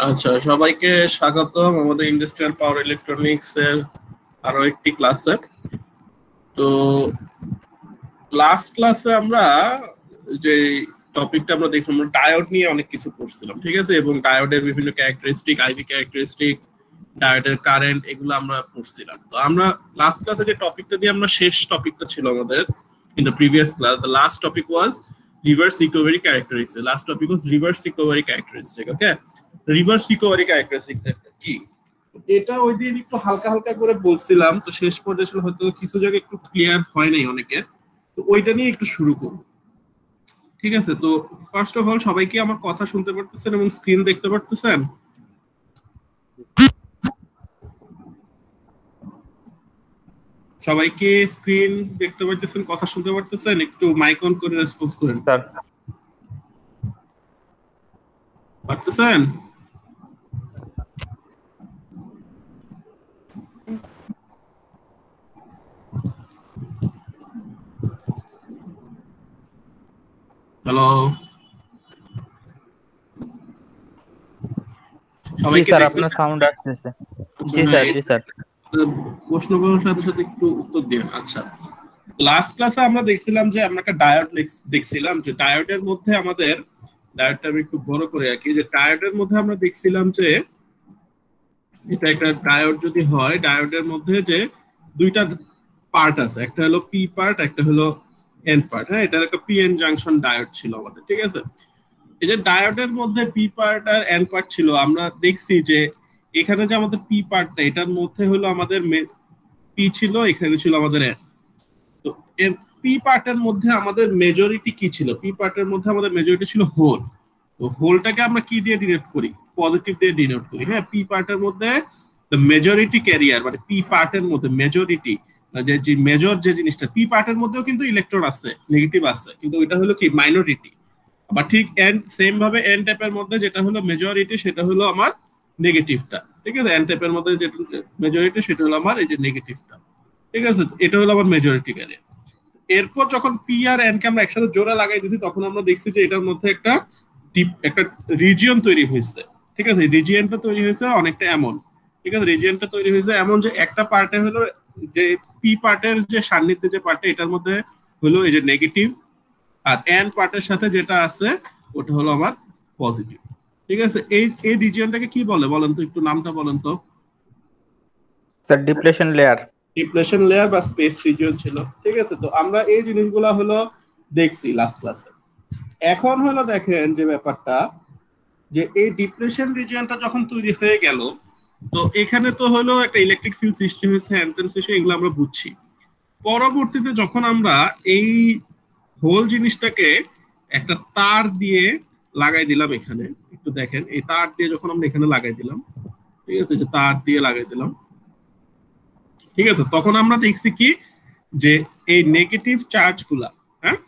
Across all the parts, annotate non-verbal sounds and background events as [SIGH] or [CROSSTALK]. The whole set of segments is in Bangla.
আচ্ছা সবাইকে স্বাগতম আমাদের ইন্ডাস্ট্রিয়াল পাওয়ার ইলেকট্রনিক্স এর আরও একটি ক্লাসে তো লাস্ট ক্লাসে আমরা যে টপিকটা আমরা দেখছিলাম আমরা ডায়োড নিয়ে অনেক কিছু পড়ছিলাম ঠিক আছে এবং ডায়োডের বিভিন্ন ক্যারেক্টারিস্টিক আইভি ক্যারেক্টারিস্টিক ডায়োডের কারেন্ট এগুলো আমরা পড়ছিলাম তো আমরা লাস্ট ক্লাসে যে টপিকটা দিয়ে আমরা শেষ টপিকটা ছিল আমাদের in the previous class the last topic was reverse recovery characteristics. Last topic was reverse recovery characteristic. Okay, reverse recovery characteristic কি? এটা ওই দিন একটু হালকা হালকা করে বলছিলাম তো শেষ পর্যায়ে হয়তো কিছু জায়গায় একটু ক্লিয়ার হয় নাই অনেকের তো ওইটা নিয়ে একটু শুরু করব। ঠিক আছে তো ফার্স্ট অফ অল সবাই কি আমার কথা শুনতে পারতেছেন এবং স্ক্রিন দেখতে পারতেছেন? সবাইকে স্ক্রিন দেখতে পারতেছেন কথা শুনতে পারতেছেন? একটু মাইক অন করে রেসপন্স করেন। স্যার। পারতেছেন? হ্যালো জি সবাইকে স্যার আপনার সাউন্ড আসতেছে। জি স্যার জি স্যার। প্রশ্ন করার সাথে সাথে একটু উত্তর দিন। আচ্ছা। লাস্ট ক্লাসে আমরা দেখছিলাম যে আমরা একটা ডায়োড দেখছিলাম যে ডায়োডের মধ্যে আমাদের ডায়োডটা আমি একটু বড় করে রাখি যে ডায়োডের মধ্যে আমরা দেখছিলাম যে এটা একটা ডায়োড যদি হয় ডায়োডের মধ্যে যে দুইটা পার্ট আছে। একটা হলো পি পার্ট একটা হলো এন পার্ট হ্যাঁ? এটা একটা পি এন জাংশন ডায়োড ছিল আমাদের, ঠিক আছে? এই যে ডায়োডের মধ্যে পি পার্ট আর এন পার্ট ছিল, আমরা দেখছি যে এখানে যে আমাদের পি পার্টটা এটার মধ্যে হলো আমাদের পি ছিল, এখানে ছিল আমাদের এন তো পি পার্টের মধ্যে আমাদের মেজরিটি কি ছিল? পি পার্টের মধ্যে আমাদের মেজরিটি ছিল হোল তো হোলটাকে আমরা কি দিয়ে ডিনোট করি? পজিটিভ দিয়ে ডিনোট করি হ্যাঁ? পি পার্টের মধ্যে মেজরিটি ক্যারিয়ার মানে পি পার্টের মধ্যে মেজরিটি যে যে মেজর যে জিনিসটা পি পার্টের মধ্যেও কিন্তু ইলেকট্রন আছে নেগেটিভ আছে, কিন্তু ওইটা হলো কি মাইনরিটি আবার ঠিক এন সেম ভাবে এন টাইপের মধ্যে যেটা হলো মেজরিটি সেটা হলো আমার নেগেটিভটা ঠিক আছে? এন টাইপের মধ্যে যেটা মেজরিটি সেটা হলো আমার এই যে নেগেটিভটা ঠিক আছে? এটা হলো আমার মেজরিটি ক্যারিয়ার এরপর যখন পি আর এন কে আমরা একসাথে জোড়া লাগাই দিছি তখন আমরা দেখছি যে এটার মধ্যে একটা একটা রিজিয়ন তৈরি হয়েছে। ঠিক আছে? রিজিয়নটা তৈরি হয়েছে অনেকটা এমন। ঠিক আছে? রিজিয়নটা তৈরি হয়েছে এমন যে একটা পার্টে হলো যে পি পার্টের যে সান্নিধ্যে যে পার্টে এটার মধ্যে হলো এই যে নেগেটিভ আর এন পার্টের সাথে যেটা আছে ওটা হলো আমার পজিটিভ ঠিক আছে? এই এই রিজিয়নটাকে কি বলে বলেন তো? একটু নামটা বলেন তো। Sir depletion layer depression layer বা স্পেস রিজিয়ন ছিল। ঠিক আছে? তো আমরা এই জিনিসগুলো হলো দেখছি লাস্ট ক্লাসে এখন হলো দেখেন যে ব্যাপারটা যে এই ডিপ্রেশন রিজিয়নটা যখন তৈরি হয়ে গেল তো এখানে তো হলো একটা ইলেকট্রিক ফিল্ড সৃষ্টি হয়েছে হ্যান্ডেন সৃষ্টি এগুলো আমরা বুঝছি। পরবর্তীতে যখন আমরা এই হোল জিনিসটাকে একটা তার দিয়ে লাগাই দিলাম এখানে, একটু দেখেন, এই তার দিয়ে যখন আমরা এখানে লাগাই দিলাম, ঠিক আছে, যে তার দিয়ে লাগাই দিলাম, ঠিক আছে, তখন আমরা দেখছি কি? যে এই নেগেটিভ চার্জগুলা হ্যাঁ?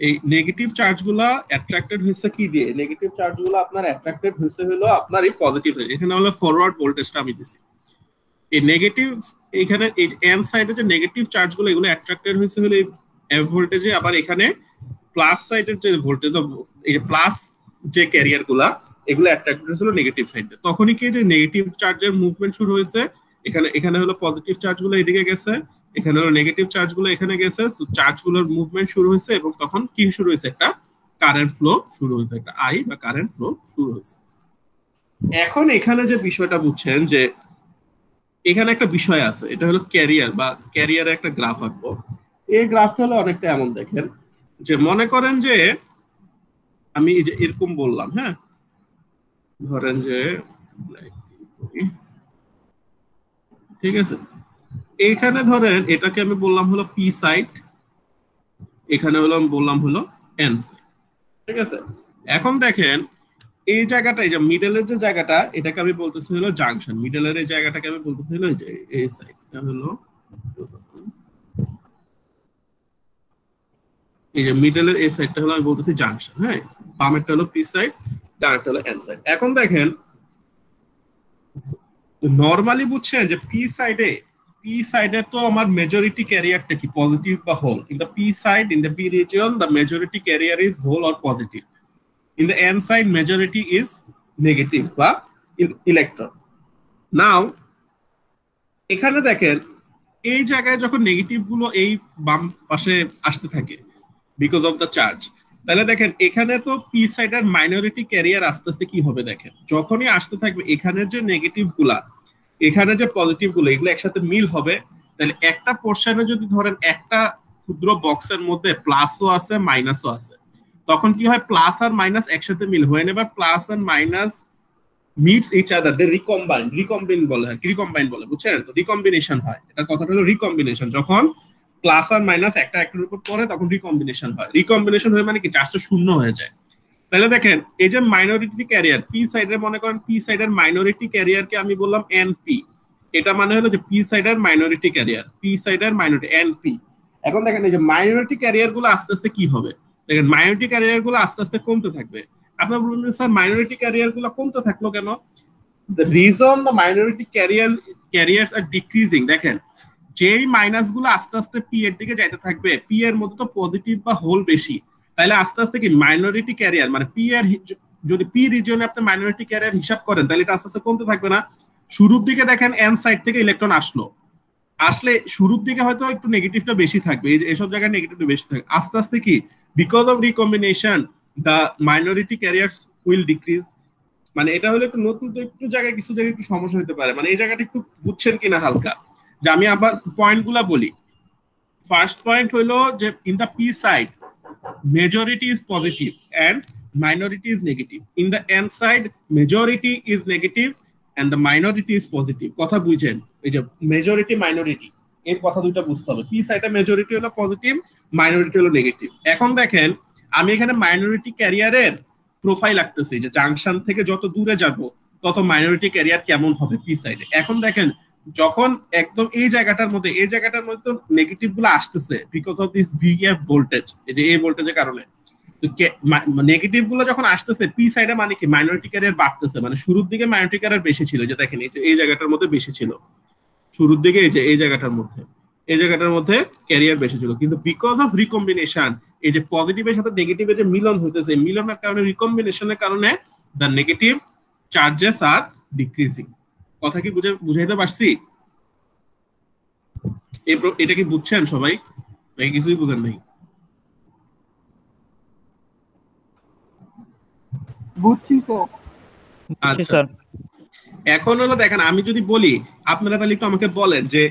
এই নেগেটিভ চার্জগুলা অ্যাট্রাক্টেড হয়েছে কি দিয়ে? নেগেটিভ চার্জগুলো আপনার অ্যাট্রাক্টেড হয়েছে হলো আপনার এই পজিটিভ এখানে হলো ফরওয়ার্ড ভোল্টেজটা আমি দিছি। এই নেগেটিভ এখানে এই এন সাইডে যে নেগেটিভ চার্জগুলো এগুলো অ্যাট্রাক্টেড হয়েছে হলো এই ভোল্টেজে আবার এখানে প্লাস সাইডের যে ভোল্টেজ এই যে প্লাস যে ক্যারিয়ারগুলা, এগুলো অ্যাট্রাক্টেড হয়েছিল নেগেটিভ সাইডে তখনই কি যে নেগেটিভ চার্জের মুভমেন্ট শুরু হয়েছে? এখানে এখানে হলো পজিটিভ চার্জগুলো এদিকে গেছে। এখানে হলো নেগেটিভ চার্জগুলো এখানে গেছে চার্জগুলোর মুভমেন্ট শুরু হয়েছে এবং তখন কি শুরু হয়েছে? একটা কারেন্ট ফ্লো শুরু হয়েছে, একটা আই বা কারেন্ট ফ্লো শুরু হয়েছে। এখন এখানে যে বিষয়টা বুঝছেন যে এখানে একটা বিষয় আছে, এটা হলো ক্যারিয়ার বা ক্যারিয়ারের একটা গ্রাফ আঁকবো। এই গ্রাফটা হলো অনেকটা এমন দেখেন যে মনে করেন যে আমি এই যে এরকম বললাম হ্যাঁ? ধরেন যে ঠিক আছে? এইখানে ধরেন, এটাকে আমি বললাম হলো পি সাইট এখানে হলো আমি বললাম হলো এন সাইড ঠিক আছে? এখন দেখেন, এই জায়গাটা, এই যে মিডলের যে জায়গাটা, এটাকে আমি বলতেছি হলো জাংশন মিডলের এই জায়গাটাকে আমি বলতেছি হলো যে, এই সাইড হলো এই যে মিডলের এই সাইডটা হলো আমি বলতেছি জাংশন হ্যাঁ? বামেরটা হলো পি সাইড ডানটা হলো এন সাইড এখন দেখেন নরমালি বুঝছেন যে পি সাইডে পি সাইডে তো আমার মেজরিটি ক্যারিয়ারটা কি? পজিটিভ বা hole in the P side in the P region the majority carrier is hole or positive in the N side majority is negative বা ইলেকট্রন নাও এখানে দেখেন, এই জায়গায় যখন নেগেটিভগুলো এই বাম পাশে আসতে থাকে বিকজ অফ দ্য চার্জ তাহলে দেখেন, এখানে তো পি সাইড সাইডের মাইনরিটি ক্যারিয়ার আস্তে আস্তে কি হবে দেখেন? যখনই আসতে থাকবে, এখানের যে নেগেটিভগুলা এখানে যে পজিটিভগুলো, এগুলো একসাথে মিল হবে, তাহলে একটা পোর্শনে যদি ধরেন একটা ক্ষুদ্র বক্সের মধ্যে প্লাসও আছে মাইনাসও আছে, তখন কি হয়? প্লাস আর মাইনাস একসাথে মিল হয়ে নেবে। Plus R minus meets each other they recombine recombine বলে রিকম্বাইন বলে, বুঝছেন? তো রিকম্বিনেশন হয়। এটা কথাটা হলো রিকম্বিনেশন যখন প্লাস আর মাইনাস একটা একটার উপর পড়ে, তখন রিকম্বিনেশন হয়। রিকম্বিনেশন হয়ে মানে কি? চার্জটা শূন্য হয়ে যায়। তাহলে দেখেন, এই যে মাইনরিটি ক্যারিয়ার পি সাইডের মনে করেন পি সাইডের মাইনরিটি ক্যারিয়ারকে আমি বললাম এন পি এটা মানে হলো যে পি সাইডের মাইনরিটি ক্যারিয়ার পি সাইডের মাইনরিটি এন পি এখন দেখেন, এই যে মাইনরিটি ক্যারিয়ারগুলো আস্তে আস্তে কি হবে? দেখেন মাইনরিটি ক্যারিয়ারগুলো আস্তে আস্তে কমতে থাকবে। আপনার বলবেন স্যার মাইনরিটি ক্যারিয়ারগুলো কমতে থাকল কেন? The reason the minority carrier, carriers are decreasing, দেখেন, যেই মাইনাসগুলো আস্তে আস্তে পি এর দিকে যাইতে থাকবে পি এর মধ্যে তো পজিটিভ বা হোল বেশি। তাহলে আস্তে আস্তে কি মাইনরিটি ক্যারিয়ার মানে পি এর যদি পি রিজিয়নে আপনি মাইনরিটি ক্যারিয়ার হিসাব করেন তাহলে এটা আস্তে আস্তে কমতে থাকবে না। শুরুর দিকে দেখেন এন সাইড থেকে ইলেকট্রন আসলো। আসলে শুরুর দিকে হয়তো একটু নেগেটিভটা বেশি থাকবে, এই যে এসব জায়গায় নেগেটিভটা বেশি থাকবে। আস্তে আস্তে কি because of recombination the minority carriers will decrease মানে এটা হলে একটু নতুন তো একটু জায়গায় কিছু জায়গায় একটু সমস্যা হতে পারে। মানে এই জায়গাটা একটু বুঝছেন কিনা হালকা। যে আমি আবার পয়েন্টগুলা বলি। ফার্স্ট পয়েন্ট হলো যে in the P side majority is positive and minority is negative. In the n side, majority is negative and the minority is positive. কথা বুঝেন? এই যে মেজরিটি মাইনরিটি এর কথা দুইটা বুঝতে হবে। পি সাইডে মেজরিটি হলো পজিটিভ মাইনরিটি হলো নেগেটিভ এখন দেখেন, আমি এখানে মাইনরিটি ক্যারিয়ারের প্রোফাইল রাখতেছি যে জাংশন থেকে যত দূরে যাব, তত মাইনরিটি ক্যারিয়ার কেমন হবে পি সাইডে এখন দেখেন যখন একদম এই জায়গাটার মধ্যে, এই জায়গাটার মধ্যে তো নেগেটিভগুলো আসতেছে because of this VF voltage এই যে এই ভোল্টেজের কারণে। তো নেগেটিভগুলো যখন আসতেছে পি সাইডে মানে কি? মাইনরিটি ক্যারিয়ার বাড়তেছে মানে শুরুর দিকে মাইনরিটি ক্যারিয়ার বেশি ছিল, যে দেখেন এই জায়গাটার মধ্যে বেশি ছিল। শুরুর দিকে এই যে এই জায়গাটার মধ্যে, এই জায়গাটার মধ্যে ক্যারিয়ার বেশি ছিল। কিন্তু বিকজ অফ রিকম্বিনেশন এই যে পজিটিভের সাথে নেগেটিভের যে মিলন হইতেছে মিলনের কারণে রিকম্বিনেশনের কারণে the negative charges are decreasing কথা কি বুঝে বুঝাইতে পারছি? এটা কি বুঝছেন সবাই? নাকি কিছুই বুঝেন নাই? বুঝছি স্যার বুঝছি আচ্ছা। স্যার এখন হলো দেখেন আমি যদি বলি আপনারা তাহলে একটু আমাকে বলেন যে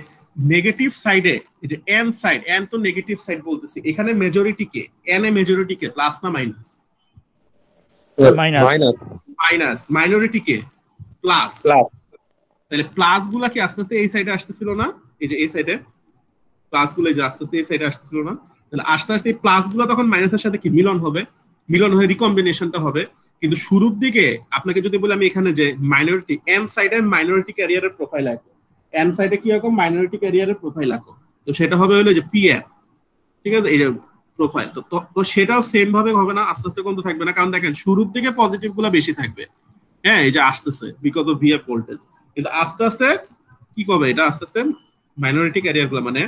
নেগেটিভ সাইডে যে এন সাইড এন তো নেগেটিভ সাইড বলতেছি এখানে মেজরিটি কে? এন এ মেজরিটি কে? প্লাস না মাইনাস মাইনাস মাইনাস মাইনরিটি কে? প্লাস প্লাস তাহলে প্লাসগুলা কি আস্তে আস্তে এই সাইডে আসতেছিল না? এই যে এই সাইডে প্লাসগুলো যে আস্তে আস্তে এই সাইডে আসতেছিল না। তাহলে আস্তে আস্তে প্লাসগুলো তখন মাইনাসের সাথে কি মিলন হবে? মিলন হয়ে রিকম্বিনেশনটা হবে। কিন্তু শুরুর দিকে আপনাকে যদি বলি আমি এখানে যে মাইনরিটি এন সাইডে মাইনরিটি ক্যারিয়ারের প্রোফাইল আঁকো এন সাইডে কি রকম মাইনরিটি ক্যারিয়ারের প্রোফাইল আঁকো তো সেটা হবে হলো যে পি পিএর ঠিক আছে? এই যে প্রোফাইল তো, তো- তো সেটাও সেম ভাবে হবে না, আস্তে আস্তে কমতে থাকবে না। কারণ দেখেন, শুরুর দিকে পজিটিভগুলো বেশি থাকবে। হ্যাঁ এই যে আসতেছে বিকজ অফ ভিএফ ভোল্টেজ কিন্তু আস্তে আস্তে কি করবে এটা? আস্তে আস্তে মাইনরিটি ক্যারিয়ারগুলো মানে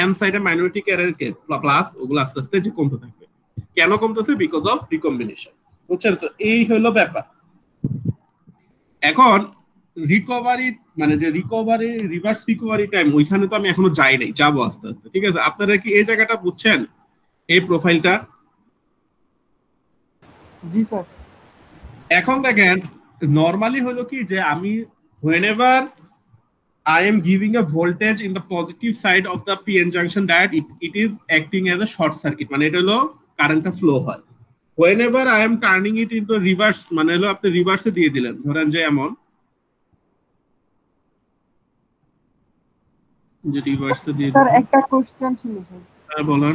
এন সাইডে মাইনরিটি ক্যারিয়ার কে প্লাস ওগুলো আস্তে আস্তে যে কমতে থাকবে। কেন কমতেছে? বিকজ অফ রিকম্বিনেশন বুঝছেন? তো এই হলো ব্যাপার। এখন রিকভারি মানে যে রিকভারি রিভার্স রিকভারি টাইম ওইখানে তো আমি এখনও যাই নাই যাব আস্তে আস্তে ঠিক আছে? আপনারা কি এই জায়গাটা বুঝছেন? এই প্রোফাইলটা জি স্যার। এখন দেখেন নর্মালি হলো কি যে আমি whenever I am giving a voltage in the positive side of the PN junction diode it, it is acting as a short circuit. মানে এটা হলো কারেন্টটা ফ্লো হয়। Whenever I am turning it into reverse মানে হলো আপনি রিভার্সে দিয়ে দিলেন। ধরেন যে এমন। যে রিভার্সে দিয়ে স্যার একটা কোশ্চেন ছিল স্যার। হ্যাঁ, বলেন।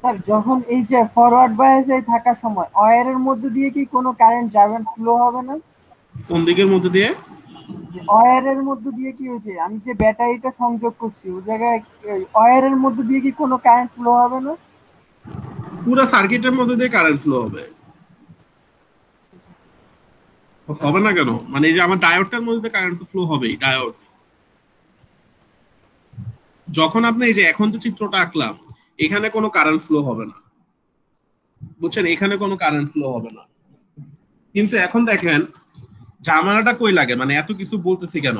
স্যার যখন এই যে ফরওয়ার্ড বায়াসে থাকার সময় ওয়্যারের মধ্যে দিয়ে কি কোনো কারেন্ট যাবে ফ্লো হবে না? কোন দিকের মধ্যে দিয়ে? ওয়্যারের মধ্যে দিয়ে কি হয়েছে? আমি যে ব্যাটারিটা সংযোগ করছি, ওই জায়গায় ওয়্যারের মধ্যে দিয়ে কি কোনো কারেন্ট ফ্লো হবে না? পুরো সার্কিটের মধ্যে দিয়ে কারেন্ট ফ্লো হবে। হবে না কেন? মানে এই যে আমার ডায়োডটার মধ্যে দিয়ে কারেন্ট ফ্লো হবেই ডায়োড যখন আপনি এই যে এখন যে চিত্রটা আঁকলাম, এখানে কোনো কারেন্ট ফ্লো হবে না। বুঝছেন? এখানে কোনো কারেন্ট ফ্লো হবে না। কিন্তু এখন দেখেন ঝামেলাটা কই লাগে? মানে এত কিছু বলতেছি কেন?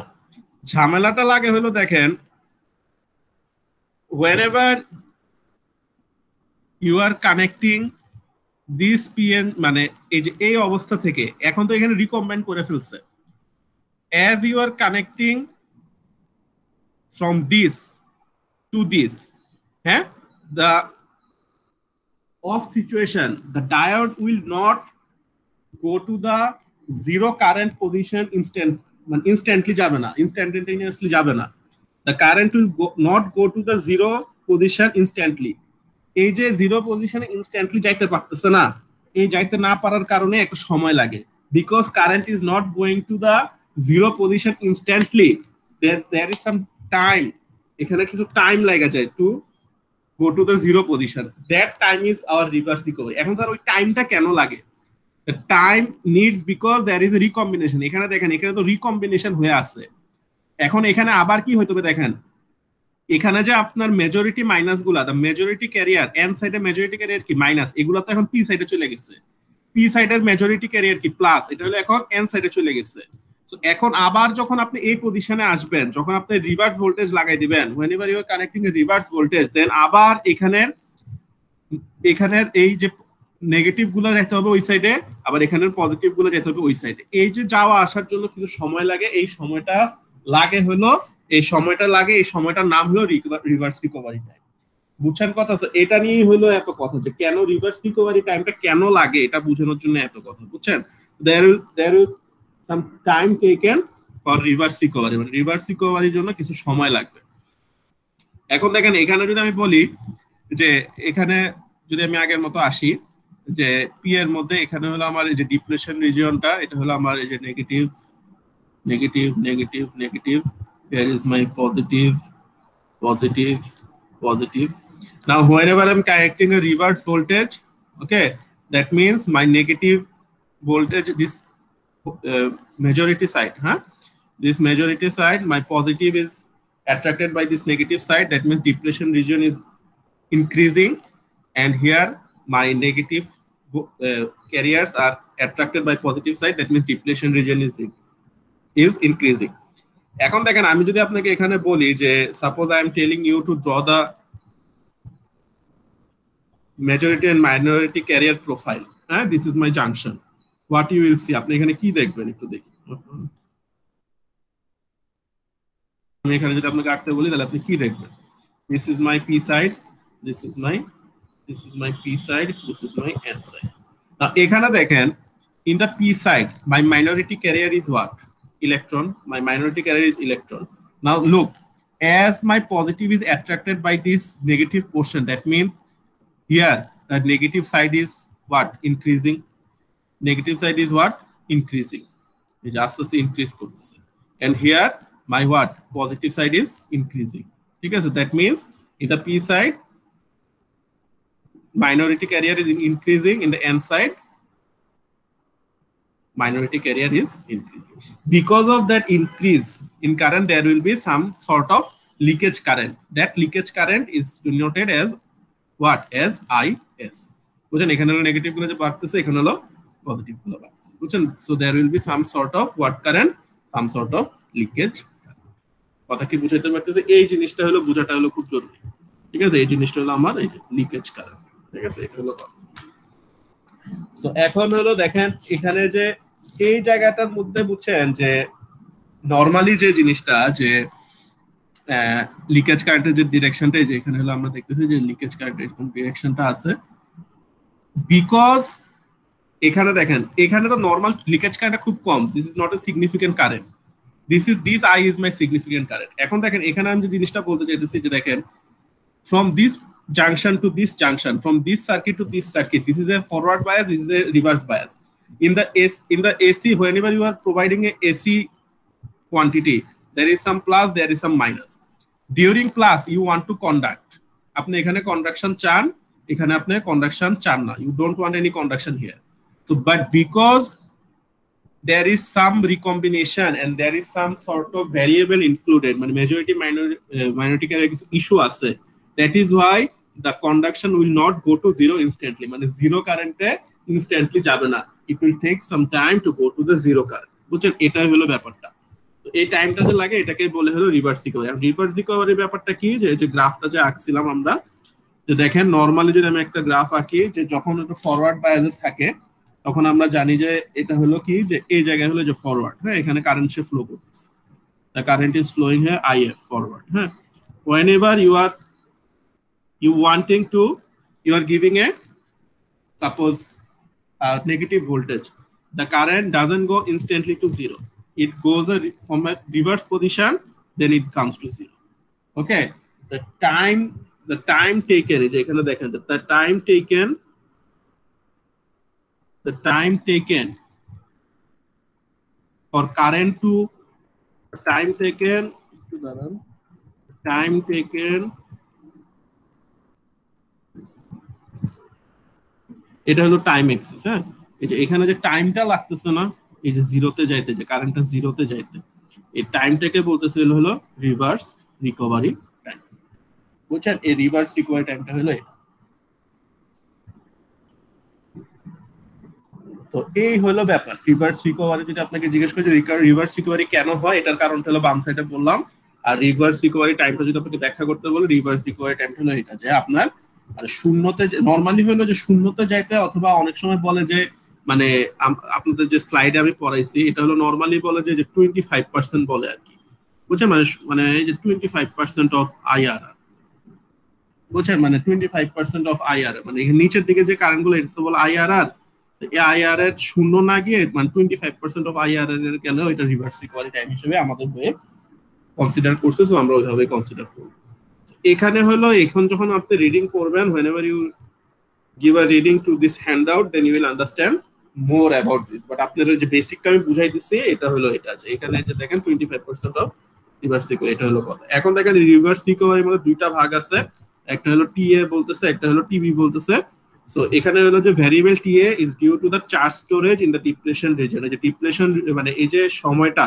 ঝামেলাটা লাগে হলো দেখেন wherever you are connecting this PN মানে এই যে এই অবস্থা থেকে, এখন তো এখানে রিকমেন্ড করে ফেলছে। As you are connecting from this to this হ্যাঁ? The off situation the diode will not go to the zero current position instant মানে ইনস্ট্যান্টলি যাবে না instantaneously যাবে না। Current will go, not go to the zero position instantly এই যে জিরো পজিশনে ইনস্ট্যান্টলি যাইতে পারতেছে না এই যাইতে না পারার কারণে একটু সময় লাগে। Because current is not going to the zero position instantly there is some time এখানে কিছু টাইম লাগা যায় to go to the zero position that time is our reverse recovery এখন স্যার ওই টাইমটা কেন লাগে? Time needs because there is recombination এখানে দেখেন, এখানে তো রিকম্বিনেশন হয়ে আছে। এখন এখানে আবার কি হইতে হবে দেখেন? এখানে যে আপনার মেজরিটি মাইনাসগুলা দ্য মেজরিটি ক্যারিয়ার এন সাইডে মেজরিটি ক্যারিয়ার কি? মাইনাস এগুলো তো এখন পি সাইডে চলে গেছে। পি সাইডের মেজরিটি ক্যারিয়ার কি? প্লাস এটা হলো এখন এন সাইডে চলে গেছে। তো এখন আবার যখন আপনি এই পজিশনে আসবেন, যখন আপনি রিভার্স ভোল্টেজ লাগাই দিবেন when ever you connecting reverse voltage then আবার এখানের এখানের এই যে নেগেটিভগুলো যেতে হবে ওই সাইডে আবার এখানের পজিটিভগুলো যেতে হবে ওই সাইডে এই যে যাওয়া আসার জন্য কিছু সময় লাগে, এই সময়টা লাগে হলো, এই সময়টা লাগে, এই সময়টার নাম হলো রিভার্স রিকভারি টাইম বুঝছেন কথা? এটা নিয়েই হলো এত কথা যে কেন রিভার্স রিকভারি টাইমটা কেন লাগে, এটা বোঝানোর জন্য এত কথা, বুঝছেন? There will there will some time taken for reverse recovery মানে রিভার্স রিকভারির জন্য কিছু সময় লাগবে। এখন দেখেন, এখানে যদি আমি বলি যে, এখানে যদি আমি আগের মতো আসি যে পি এর মধ্যে এখানে হলো আমার এই যে ডিপ্রেশন রিজিয়নটা এটা হলো আমার এই যে negative negative, negative, negative. Here is my positive, positive, positive. Now, whenever I'm connecting a reverse voltage, okay, that means my negative voltage, this uh, majority side, huh? This majority side, my positive is attracted by this negative side. That means depletion region is increasing, and here my negative uh, carriers are attracted by positive side. That means depletion region is is increasing. এখন দেখেন আমি যদি আপনাকে এখানে বলি যে suppose I am telling you to draw the majority and minority carrier profile হ্যাঁ this is my junction what you will see আপনি এখানে কি দেখবেন একটু দেখি। আমি এখানে যদি আপনাকে আঁকতে বলি তাহলে আপনি কি দেখবেন? This is my P side this is my this is my P side this is my N side এখানে দেখেন in the p side my minority carrier is what electron my minority carrier is electron now look as my positive is attracted by this negative portion that means here the negative side is what increasing negative side is what increasing it just as increase করতেছে and here my what positive side is increasing ঠিক আছে that means in the p side minority carrier is increasing in the n side minority carrier is increasing. Because of that increase in current, there will be some sort of leakage current. That leakage current is denoted as what? As IS. বুঝছেন এখানে হলো নেগেটিভগুলো যে বাড়তেছে এখানে হলো পজিটিভগুলো বাড়তেছে বুঝছেন so there will be some sort of what current some sort of leakage কথা কি বুঝাইতে পারতেছে এই জিনিসটা হলো বোঝাটা হলো খুব জরুরি ঠিক আছে এই জিনিসটা হলো আমার এই লিকেজ কারেন্ট ঠিক আছে, এটা সো এখন হলো দেখেন, এখানে যে এই জায়গাটার মধ্যে বুঝছেন যে নর্মালি যে জিনিসটা, যে লিকেজ কারেন্টের যে ডিরেকশনটা যে এখানে হলো আমরা দেখতেছি যে লিকেজ কারেন্টের ডিরেকশনটা আছে। বিকজ এখানে দেখেন, এখানে তো নর্মাল লিকেজ কারেন্ট খুব কম। This is not a significant current this is this I is my significant current এখন দেখেন, এখানে আমি যে জিনিসটা বলতে চাইতেছি যে দেখেন from this junction to this junction from this circuit to this circuit this is a forward bias this is a reverse bias in the S, in the AC whenever you are providing a AC quantity there is some plus there is some minus during plus you want to conduct আপনি এখানে conduction চান এখানে আপনি conduction চান না you don't want any conduction here so but because there is some recombination and there is some sort of variable included মানে majority minority uh, minority carrier কিছু issue আছে that is why the conduction will not go to zero instantly. মানে zero current এ instantly যাবে না। It will take some time to go to the zero current বুঝছেন? এটাই হলো ব্যাপারটা। তো এই টাইমটা যে লাগে, এটাকে বলে হলো রিভার্স রিকভারি আর রিভার্স রিকভারি ব্যাপারটা কি? যে গ্রাফটা যে আঁকছিলাম আমরা, যে দেখেন নর্মালি যদি আমি একটা গ্রাফ আঁকি, যে যখন একটু ফরওয়ার্ড বায়াসে থাকে, তখন আমরা জানি যে এটা হলো কি? যে এই জায়গায় হলো যে ফরওয়ার্ড হ্যাঁ এখানে কারেন্ট সে ফ্লো করতেছে। The current is flowing here if forward huh? whenever you are you wanting to, you are giving a, suppose, uh, negative voltage. The current doesn't go instantly to zero. It goes a, from a reverse position, then it comes to zero. Okay, the time, the time taken is, the time taken, the time taken for current to time taken, time taken এটা হলো টাইম এক্সিস হ্যাঁ? এই যে এখানে যে টাইমটা লাগতেছে না, এই যে জিরোতে যাইতে, যে কারেন্টটা জিরোতে যাইতে, এই টাইমটাকে বলতেছে? হলো রিভার্স রিকভারি টাইম বুঝছেন? এই রিভার্স রিকভারি টাইমটা হলো তো এই হলো ব্যাপার। রিভার্স রিকভারি যদি আপনাকে জিজ্ঞেস করে রিভার্স রিকভারি কেন হয়, এটার কারণটা হলো বাম সাইডে বললাম। আর রিভার্স রিকভারি টাইমটা যদি আপনাকে ব্যাখ্যা করতে বলে রিভার্স রিকভারি টাইমটা হলো এটা, যে আপনার আর শূন্যতে নর্মালি হলো যে শূন্যতে যাইতে অথবা অনেক সময় বলে যে মানে আপনাদের যে আমি পড়াইছি, এটা হলো নর্মালি বলে যে টোয়েন্টি ফাইভ পার্সেন্ট বলে আর কি। বুঝছেন? মানে মানে এই যে twenty five percent of IR বুঝছেন? মানে twenty five percent of IR মানে নিচের দিকে যে কারেন্টগুলো এটা তো বলে আইআর আর আইআর এর শূন্য না গিয়ে মানে twenty five percent of IR এর গেলেও এটা রিভার্স রিকভারি টাইম হিসেবে আমাদের বইয়ে কনসিডার করছে আমরা ওইভাবে কনসিডার করব। এখানে হলো, এখন যখন আপনি রিডিং করবেন whenever you give a reading to this handout, then you will understand more about this but আপনার যে বেসিকটা আমি বুঝাই দিচ্ছি, এটা হলো এটা যে এখানে যে দেখেন 25% অফ রিভার্স রিকভারি এটা হলো কথা। এখন দেখেন রিভার্স রিকভারির মধ্যে দুইটা ভাগ আছে। একটা হলো টিএ বলতেছে, একটা হলো টিবি বলতেছে। সো এখানে হলো যে variable TA is due to the charge storage in the depletion region যে ডিপ্লেশন মানে এই যে সময়টা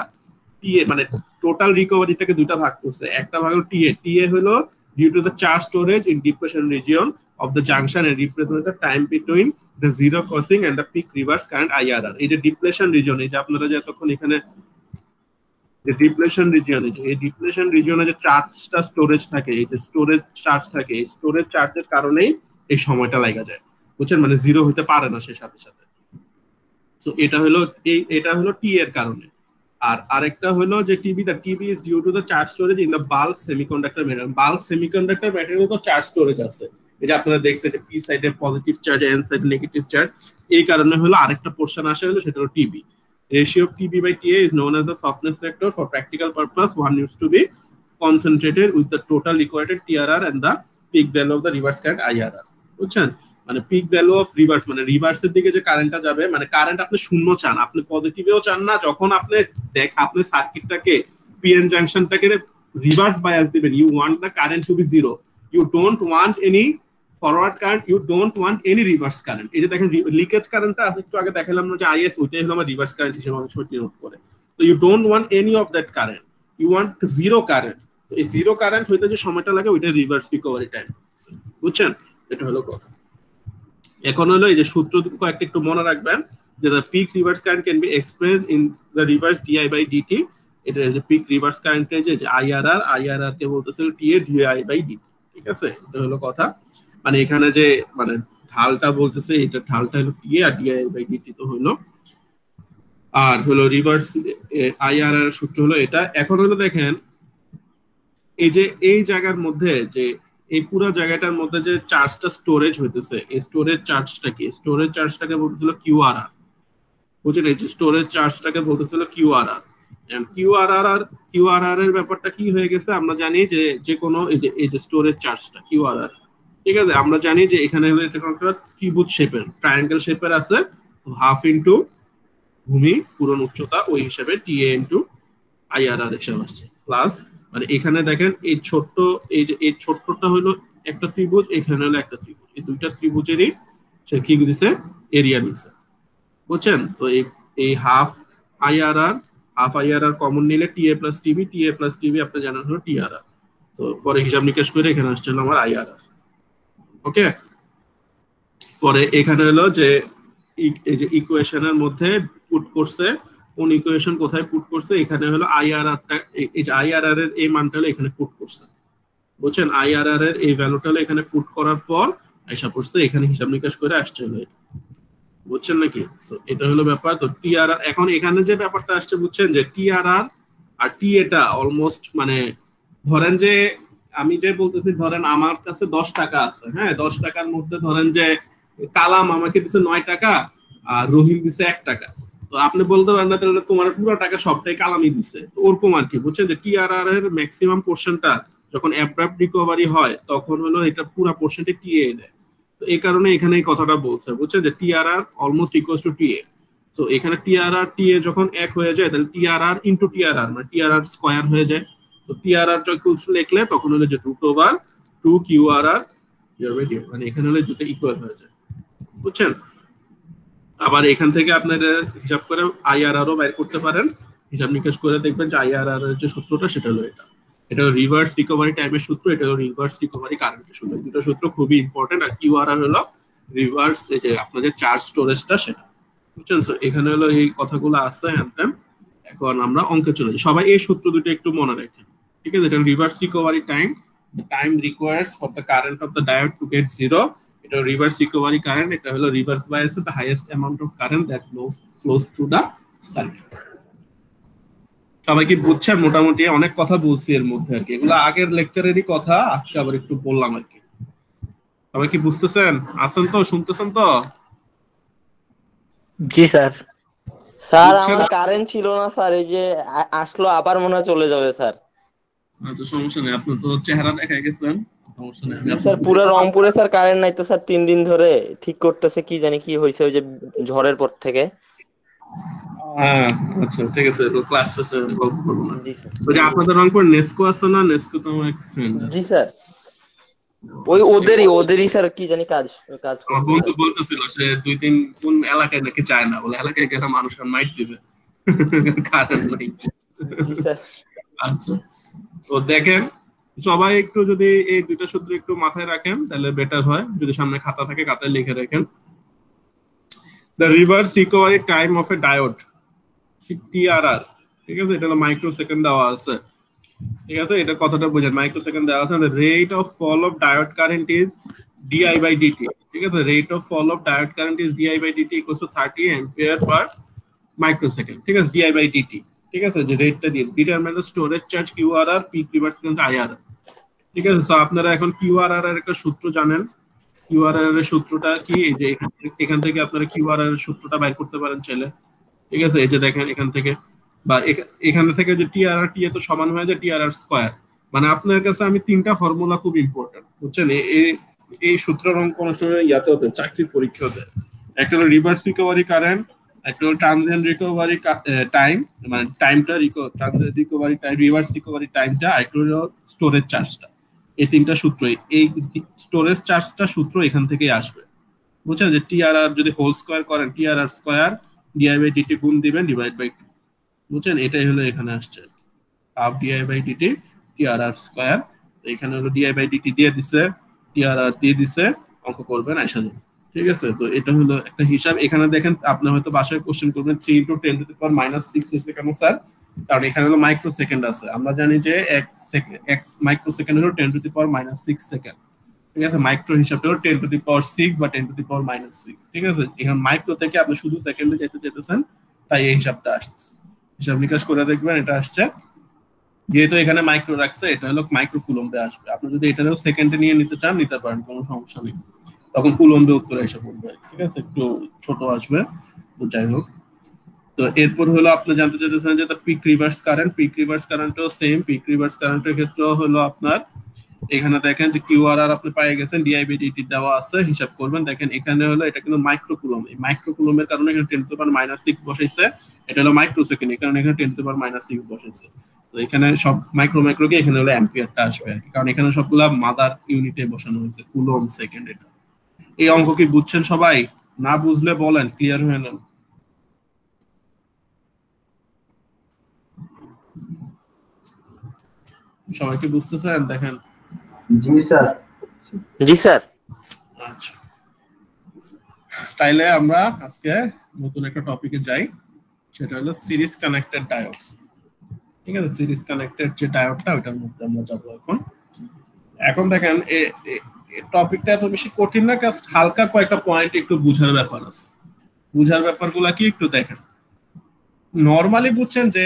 টিএ মানে টোটাল রিকভারিটাকে দুইটা ভাগ করছে। একটা ভাগ হলো টিএ টিএ হলো due to the charge storage in depression region of the junction and represent the time between the zero crossing and the peak reverse current IRR এই যে ডিপ্লেশন রিজন এই যে আপনারা যে এতক্ষণ এখানে যে ডিপ্লেশন রিজিয়ন এই ডিপ্লেশন রিজিয়নে যে চার্জটা স্টোরেজ থাকে, এই যে স্টোরেজ চার্জ থাকে, এই স্টোরেজ চার্জের কারণেই এই সময়টা লাগা যায়। বুঝছেন? মানে জিরো হতে পারে না সে সাথে সাথে। সো এটা হলো এই, এটা হলো টি এর কারণে। আর আরেকটা হলো যে TB the TB is due to the charge storage in the bulk semiconductor material bulk semiconductor material তো চার্জ স্টোরেজ আছে যে আপনারা দেখছেন যে পি সাইডে পজিটিভ চার্জ এন সাইডে নেগেটিভ চার্জ এই কারণে হলো আরেকটা পোর্শন আসে হলো সেটা হলো TB ratio of TB by TA is known as the softness factor for practical purpose one needs to be concentrated with the total required TRR and the peak value of the reverse current IRR বুঝছেন মানে পিক ভ্যালু অফ রিভার্স মানে রিভার্সের দিকে যে কারেন্টটা যাবে মানে কারেন্ট আপনি শূন্য চান, আপনি পজিটিভেও চান না, যখন আপনি দেখ, আপনি সার্কিটটাকে পিএন জাংশনটাকে রিভার্স বায়াস দিবেন you want the current to be zero you don't want any forward current you don't want any reverse current এই যে দেখেন লিকেজ কারেন্টটা একটু আগে দেখালাম না যে আইএস ওইটাই হলো আমার রিভার্স কারেন্ট হিসেবে অনেক সময় নোট করে। তো you don't want any of that current you want zero current এই জিরো কারেন্ট হইতে যে সময়টা লাগে, ওইটা রিভার্স রিকভারি টাইম বুঝছেন? এটা হলো কথা। এখন হলো এই যে সূত্র কয়েকটা একটু মনে রাখবেন, যে the peak reverse current can be express in the reverse DI by DT এটা যে পিক রিভার্স কারেন্টের যে আইআরআর আইআরআর কে বলতেছে টিএ ডিআই বাই ডিটি ঠিক আছে? এটা হলো কথা। মানে এখানে যে মানে ঢালটা বলতেছে, এটা ঢালটা হলো টিএ আর ডিআই বাই ডিটি তো হলো। আর হলো রিভার্স আইআরআর সূত্র হলো এটা। এখন হলো দেখেন, এই যে, এই জায়গার মধ্যে যে এই পুরো জায়গাটার মধ্যে যে চার্জটা স্টোরেজ হইতেছে, এই স্টোরেজ চার্জটা কি? স্টোরেজ চার্জটাকে বলতেছিল কিউআরআর বুঝলেন এই যে স্টোরেজ চার্জটাকে বলতেছিল কিউআরআর কিউআরআর আর কিউআরআর এর ব্যাপারটা কি হয়ে গেছে? আমরা জানি যে যে কোনো এই যে এই যে স্টোরেজ চার্জটা কিউআরআর ঠিক আছে? আমরা জানি যে এখানে এটা একটা ত্রিভুজ শেপের ট্রায়াঙ্গেল শেপের আছে। হাফ ইনটু ভূমি, পূরণ উচ্চতা, ওই হিসাবে টিএ ইনটু আইআরআর হিসাব আসছে। প্লাস মানে এখানে দেখেন এই ছোট্ট, এই যে, এই ছোট্টটা হলো একটা ত্রিভুজ, এখানে হলো একটা ত্রিভুজ। এই দুইটা ত্রিভুজেরই সে কি দিছে? এরিয়া নিছে। বুঝছেন? তো এই এই half IRR half IRR common নিলে TA plus TB TA plus TB আপনি জানেন হলো টিআরআর তো পরে হিসাব নিকেশ করে এখানে আসছে হলো আমার আইআরআর ওকে? পরে এখানে হলো যে, এই যে ইকুয়েশনের মধ্যে পুট করছে কোন ইকুয়েশন কোথায় পুট করছে? এখানে হলো আইআরআরটা এই যে আইআরআর এর এই মানটা এখানে পুট করছে। বুঝছেন? আইআরআর এর এই ভ্যালুটা হলো এখানে পুট করার পর আইসা পড়ছে, এখানে হিসাব নিকাশ করে আসছে হলো বুঝছেন নাকি? এটা হলো ব্যাপার। তো টিআরআর এখন এখানে যে ব্যাপারটা আসছে, বুঝছেন? যে টিআরআর আর টি এটা অলমোস্ট মানে ধরেন যে আমি যে বলতেছি, ধরেন আমার কাছে দশ টাকা আছে হ্যাঁ? দশ টাকার মধ্যে ধরেন যে কালাম আমাকে দিছে নয় টাকা, আর রহিম দিছে এক টাকা। তো আপনি বলতে পারেন না তাহলে তোমার পুরো টাকা সবটাই কালামই দিছে। ওরকম আর কি, বুঝছেন? যে টিআরআর এর ম্যাক্সিমাম পোর্শনটা যখন অ্যাপ্রাপ্ট রিকভারি হয়, তখন হলো এটা পুরো পোর্শনটা টিএ দেয়। তো এই কারণে এখানে এই কথাটা বলছে, বুঝছেন? যে TRR almost equals to TA তো এখানে টিআরআর টিএ যখন এক হয়ে যায়, তাহলে টিআরআর ইন্টু টিআরআর মানে টিআরআর স্কয়ার হয়ে যায়। তো টিআরআর যখন লিখলে তখন হলো যে রুট ওভার টু কিউআরআর মানে এখানে হলে দুটো ইকুয়াল হয়ে যায়। বুঝছেন? আবার এখান থেকে আপনারা হিসাব করে আইআরআরও বের করতে পারেন। হিসাব নিকাশ করে দেখবেন যে আইআরআর এর যে সূত্রটা, সেটা হলো এটা। এটা রিভার্স রিকভারি টাইমের সূত্র, এটা হলো রিভার্স রিকভারি কারেন্টের সূত্র। দুটো সূত্র খুবই ইম্পর্টেন্ট আর কিউআরআর হলো রিভার্স এই যে আপনাদের চার্জ স্টোরেজটা সেটা। বুঝছেন? স্যার এখানে হলো এই কথাগুলো আসছে হ্যান এখন আমরা অঙ্কে চলে যাই। সবাই এই সূত্র দুটো একটু মনে রাখেন। ঠিক আছে? এটা reverse recovery time time requires for the current of the diode to get zero এটা রিভার্স রিকভারি কারেন্ট এটা হলো reverse bias the highest amount of current that flows flows through the circuit. সবাই কি বুঝছেন মোটামুটি অনেক কথা বলছি এর মধ্যে আর কি। এগুলো আগের লেকচারেরই কথা আজকে আবার একটু বললাম আর কি। সবাই কি বুঝতেছেন? আছেন তো? শুনতেছেন তো? জি স্যার। স্যার আমার কারেন্ট ছিল না স্যার। এই যে আসলো আবার মনে হয় চলে যাবে স্যার। আচ্ছা সমস্যা নেই। আপনি তো চেহারা দেখা গেছেন। স্যার পুরো রংপুরে স্যার কারেন্ট নাই তো স্যার তিন দিন ধরে ঠিক করতেছে কি জানি কি হয়েছে ওই যে ঝড়ের পর থেকে। হ্যাঁ আচ্ছা ঠিক আছে ক্লাস শেষে গল্প করব না। ওই যে আপনাদের রংপুর নেস্কো আছে না? নেস্কো তো আমার এক ফ্রেন্ড জি স্যার। ওই ওদেরই ওদেরই স্যার কি জানি কাজ কাজ আমার বন্ধু বলতেছিল সে দুই দিন কোন এলাকায় নাকি যায় না বলে এলাকায় গেলে মানুষ আর মাইট দিবে। [LAUGHS] কারেন্ট নাই। আচ্ছা তো দেখেন সবাই একটু যদি এই দুইটা সূত্র একটু মাথায় রাখেন, তাহলে বেটার হয়। যদি সামনে খাতা থাকে, খাতায় লিখে রাখেন। The reverse recovery time of a diode TRR ঠিক আছে? এটা হলো মাইক্রো সেকেন্ড দেওয়া আছে। ঠিক আছে? এটা কথাটা বোঝেন। মাইক্রো সেকেন্ড দেওয়া আছে। Rate of fall of diode current is DI by DT ঠিক আছে? Rate of fall of diode current is DI by DT equals to 30 ampere per microsecond ঠিক আছে? ডিআই বাই ডিটি ঠিক আছে? যে রেটটা দিয়ে determine storage charge QRR peak reverse current IRR ঠিক আছে? সো আপনারা এখন কিউআরআর এর একটা সূত্র জানেন। কিউআরআর এর সূত্রটা কি? যে এখান থেকে- আপনারা কিউআরআর এর সূত্রটা বাইর করতে পারেন চাইলে। ঠিক আছে? এই যে দেখেন এখান থেকে। বা এখা- এখান থেকে যে টিআরআর টি তো সমান হয়ে যায় টিআরআর স্কয়ার মানে আপনার কাছে আমি তিনটা ফর্মুলা খুব ইম্পর্টেন্ট বুঝছেন? এই এই সূত্রের অঙ্ক সময় ইয়াতে হতে চাকরির পরীক্ষা হতে একটা হলো রিভার্স রিকভারি কারেন্ট একটা ট্রানজিয়েন্ট রিকভারি টাইম মানে টাইমটা transient recovery time reverse recovery টাইমটা একটা স্টোরেজ চার্জটা এই তিনটা সূত্র, এই স্টোরেজ চার্জটা সূত্র এখান থেকেই আসবে। বুঝছেন যে টিআরআর যদি হোল স্কয়ার করেন TRR square DI by DT গুণ দিবেন ডিভাইড বাই টু বুঝছেন? এটাই হলো এখানে আসছে half DI by DT TRR square এখানে হলো ডিআই বাই ডিটি দিয়ে দিছে টিআরআর দিয়ে দিছে, অঙ্ক করবেন আইসা যাবে ঠিক আছে? তো এটা হলো একটা হিসাব। এখানে দেখেন, আপনি হয়তো বাসায় কোশ্চেন করবেন three into ten to power minus six হয়েছে কেন স্যার কারণ এখানে হলো মাইক্রো সেকেন্ড আছে। আমরা জানি যে এক সেকেন্ড এক মাইক্রো সেকেন্ড হলো ten to the power minus six second ঠিক আছে? মাইক্রো হিসাবটা হলো ten to the power six বা ten to the power minus six ঠিক আছে? এখানে মাইক্রো থেকে আপনি শুধু সেকেন্ডে যেতে যেতেছেন, তাই এই হিসাবটা আসছে। হিসাব নিকাশ করে দেখবেন, এটা আসছে। যেহেতু এখানে মাইক্রো রাখছে, এটা হলো মাইক্রো কুলম্বে আসবে। আপনি যদি এটাও সেকেন্ডে নিয়ে নিতে চান, নিতে পারেন, কোনো সমস্যা নেই। তখন কুলম্বে উত্তর এসে পড়বে ঠিক আছে? একটু ছোট আসবে, তো যাই হোক। তো এরপর হলো আপনি জানতে চাইতেছেন যে peak reverse current. Peak reverse কারেন্টও same peak reverse কারেন্টের ক্ষেত্রেও হলো আপনার, এখানে দেখেন যে কিউআরআর আপনি পেয়ে গেছেন ডিআইবিডিটি দেওয়া আছে, হিসাব করবেন। দেখেন এখানে হলো এটা কিন্তু মাইক্রোকুলম এই মাইক্রোকুলমের কারণে এখানে ten to power minus six বসাইছে। এটা হলো মাইক্রো সেকেন্ড এখানে এখানে ten to power minus six বসাইছে। তো এখানে সব মাইক্রো মাইক্রো মাইক্রোকে এখানে হলো অ্যাম্পিয়ারটা আসবে আর কি। কারণ এখানে সবগুলা মাদার ইউনিটে বসানো হয়েছে কুলম সেকেন্ড এটা এই অঙ্ক কি বুঝছেন সবাই? না বুঝলে বলেন ক্লিয়ার হয়ে নেন। সবাই কি বুঝতেছেন? দেখেন। জি স্যার। জি স্যার। আচ্ছা। তাইলে আমরা আজকে নতুন একটা টপিকে যাই। সেটা হলো সিরিজ কানেক্টেড ডায়োডস ঠিক আছে? সিরিজ কানেক্টেড যে ডায়োডটা ওটার মধ্যে আমরা যাব এখন। এখন দেখেন টপিকটা এত বেশি কঠিন না জাস্ট হালকা কয়েকটা পয়েন্ট একটু বুঝার ব্যাপার আছে। বুঝার ব্যাপারগুলো কি একটু দেখেন। নর্মালি বুঝছেন যে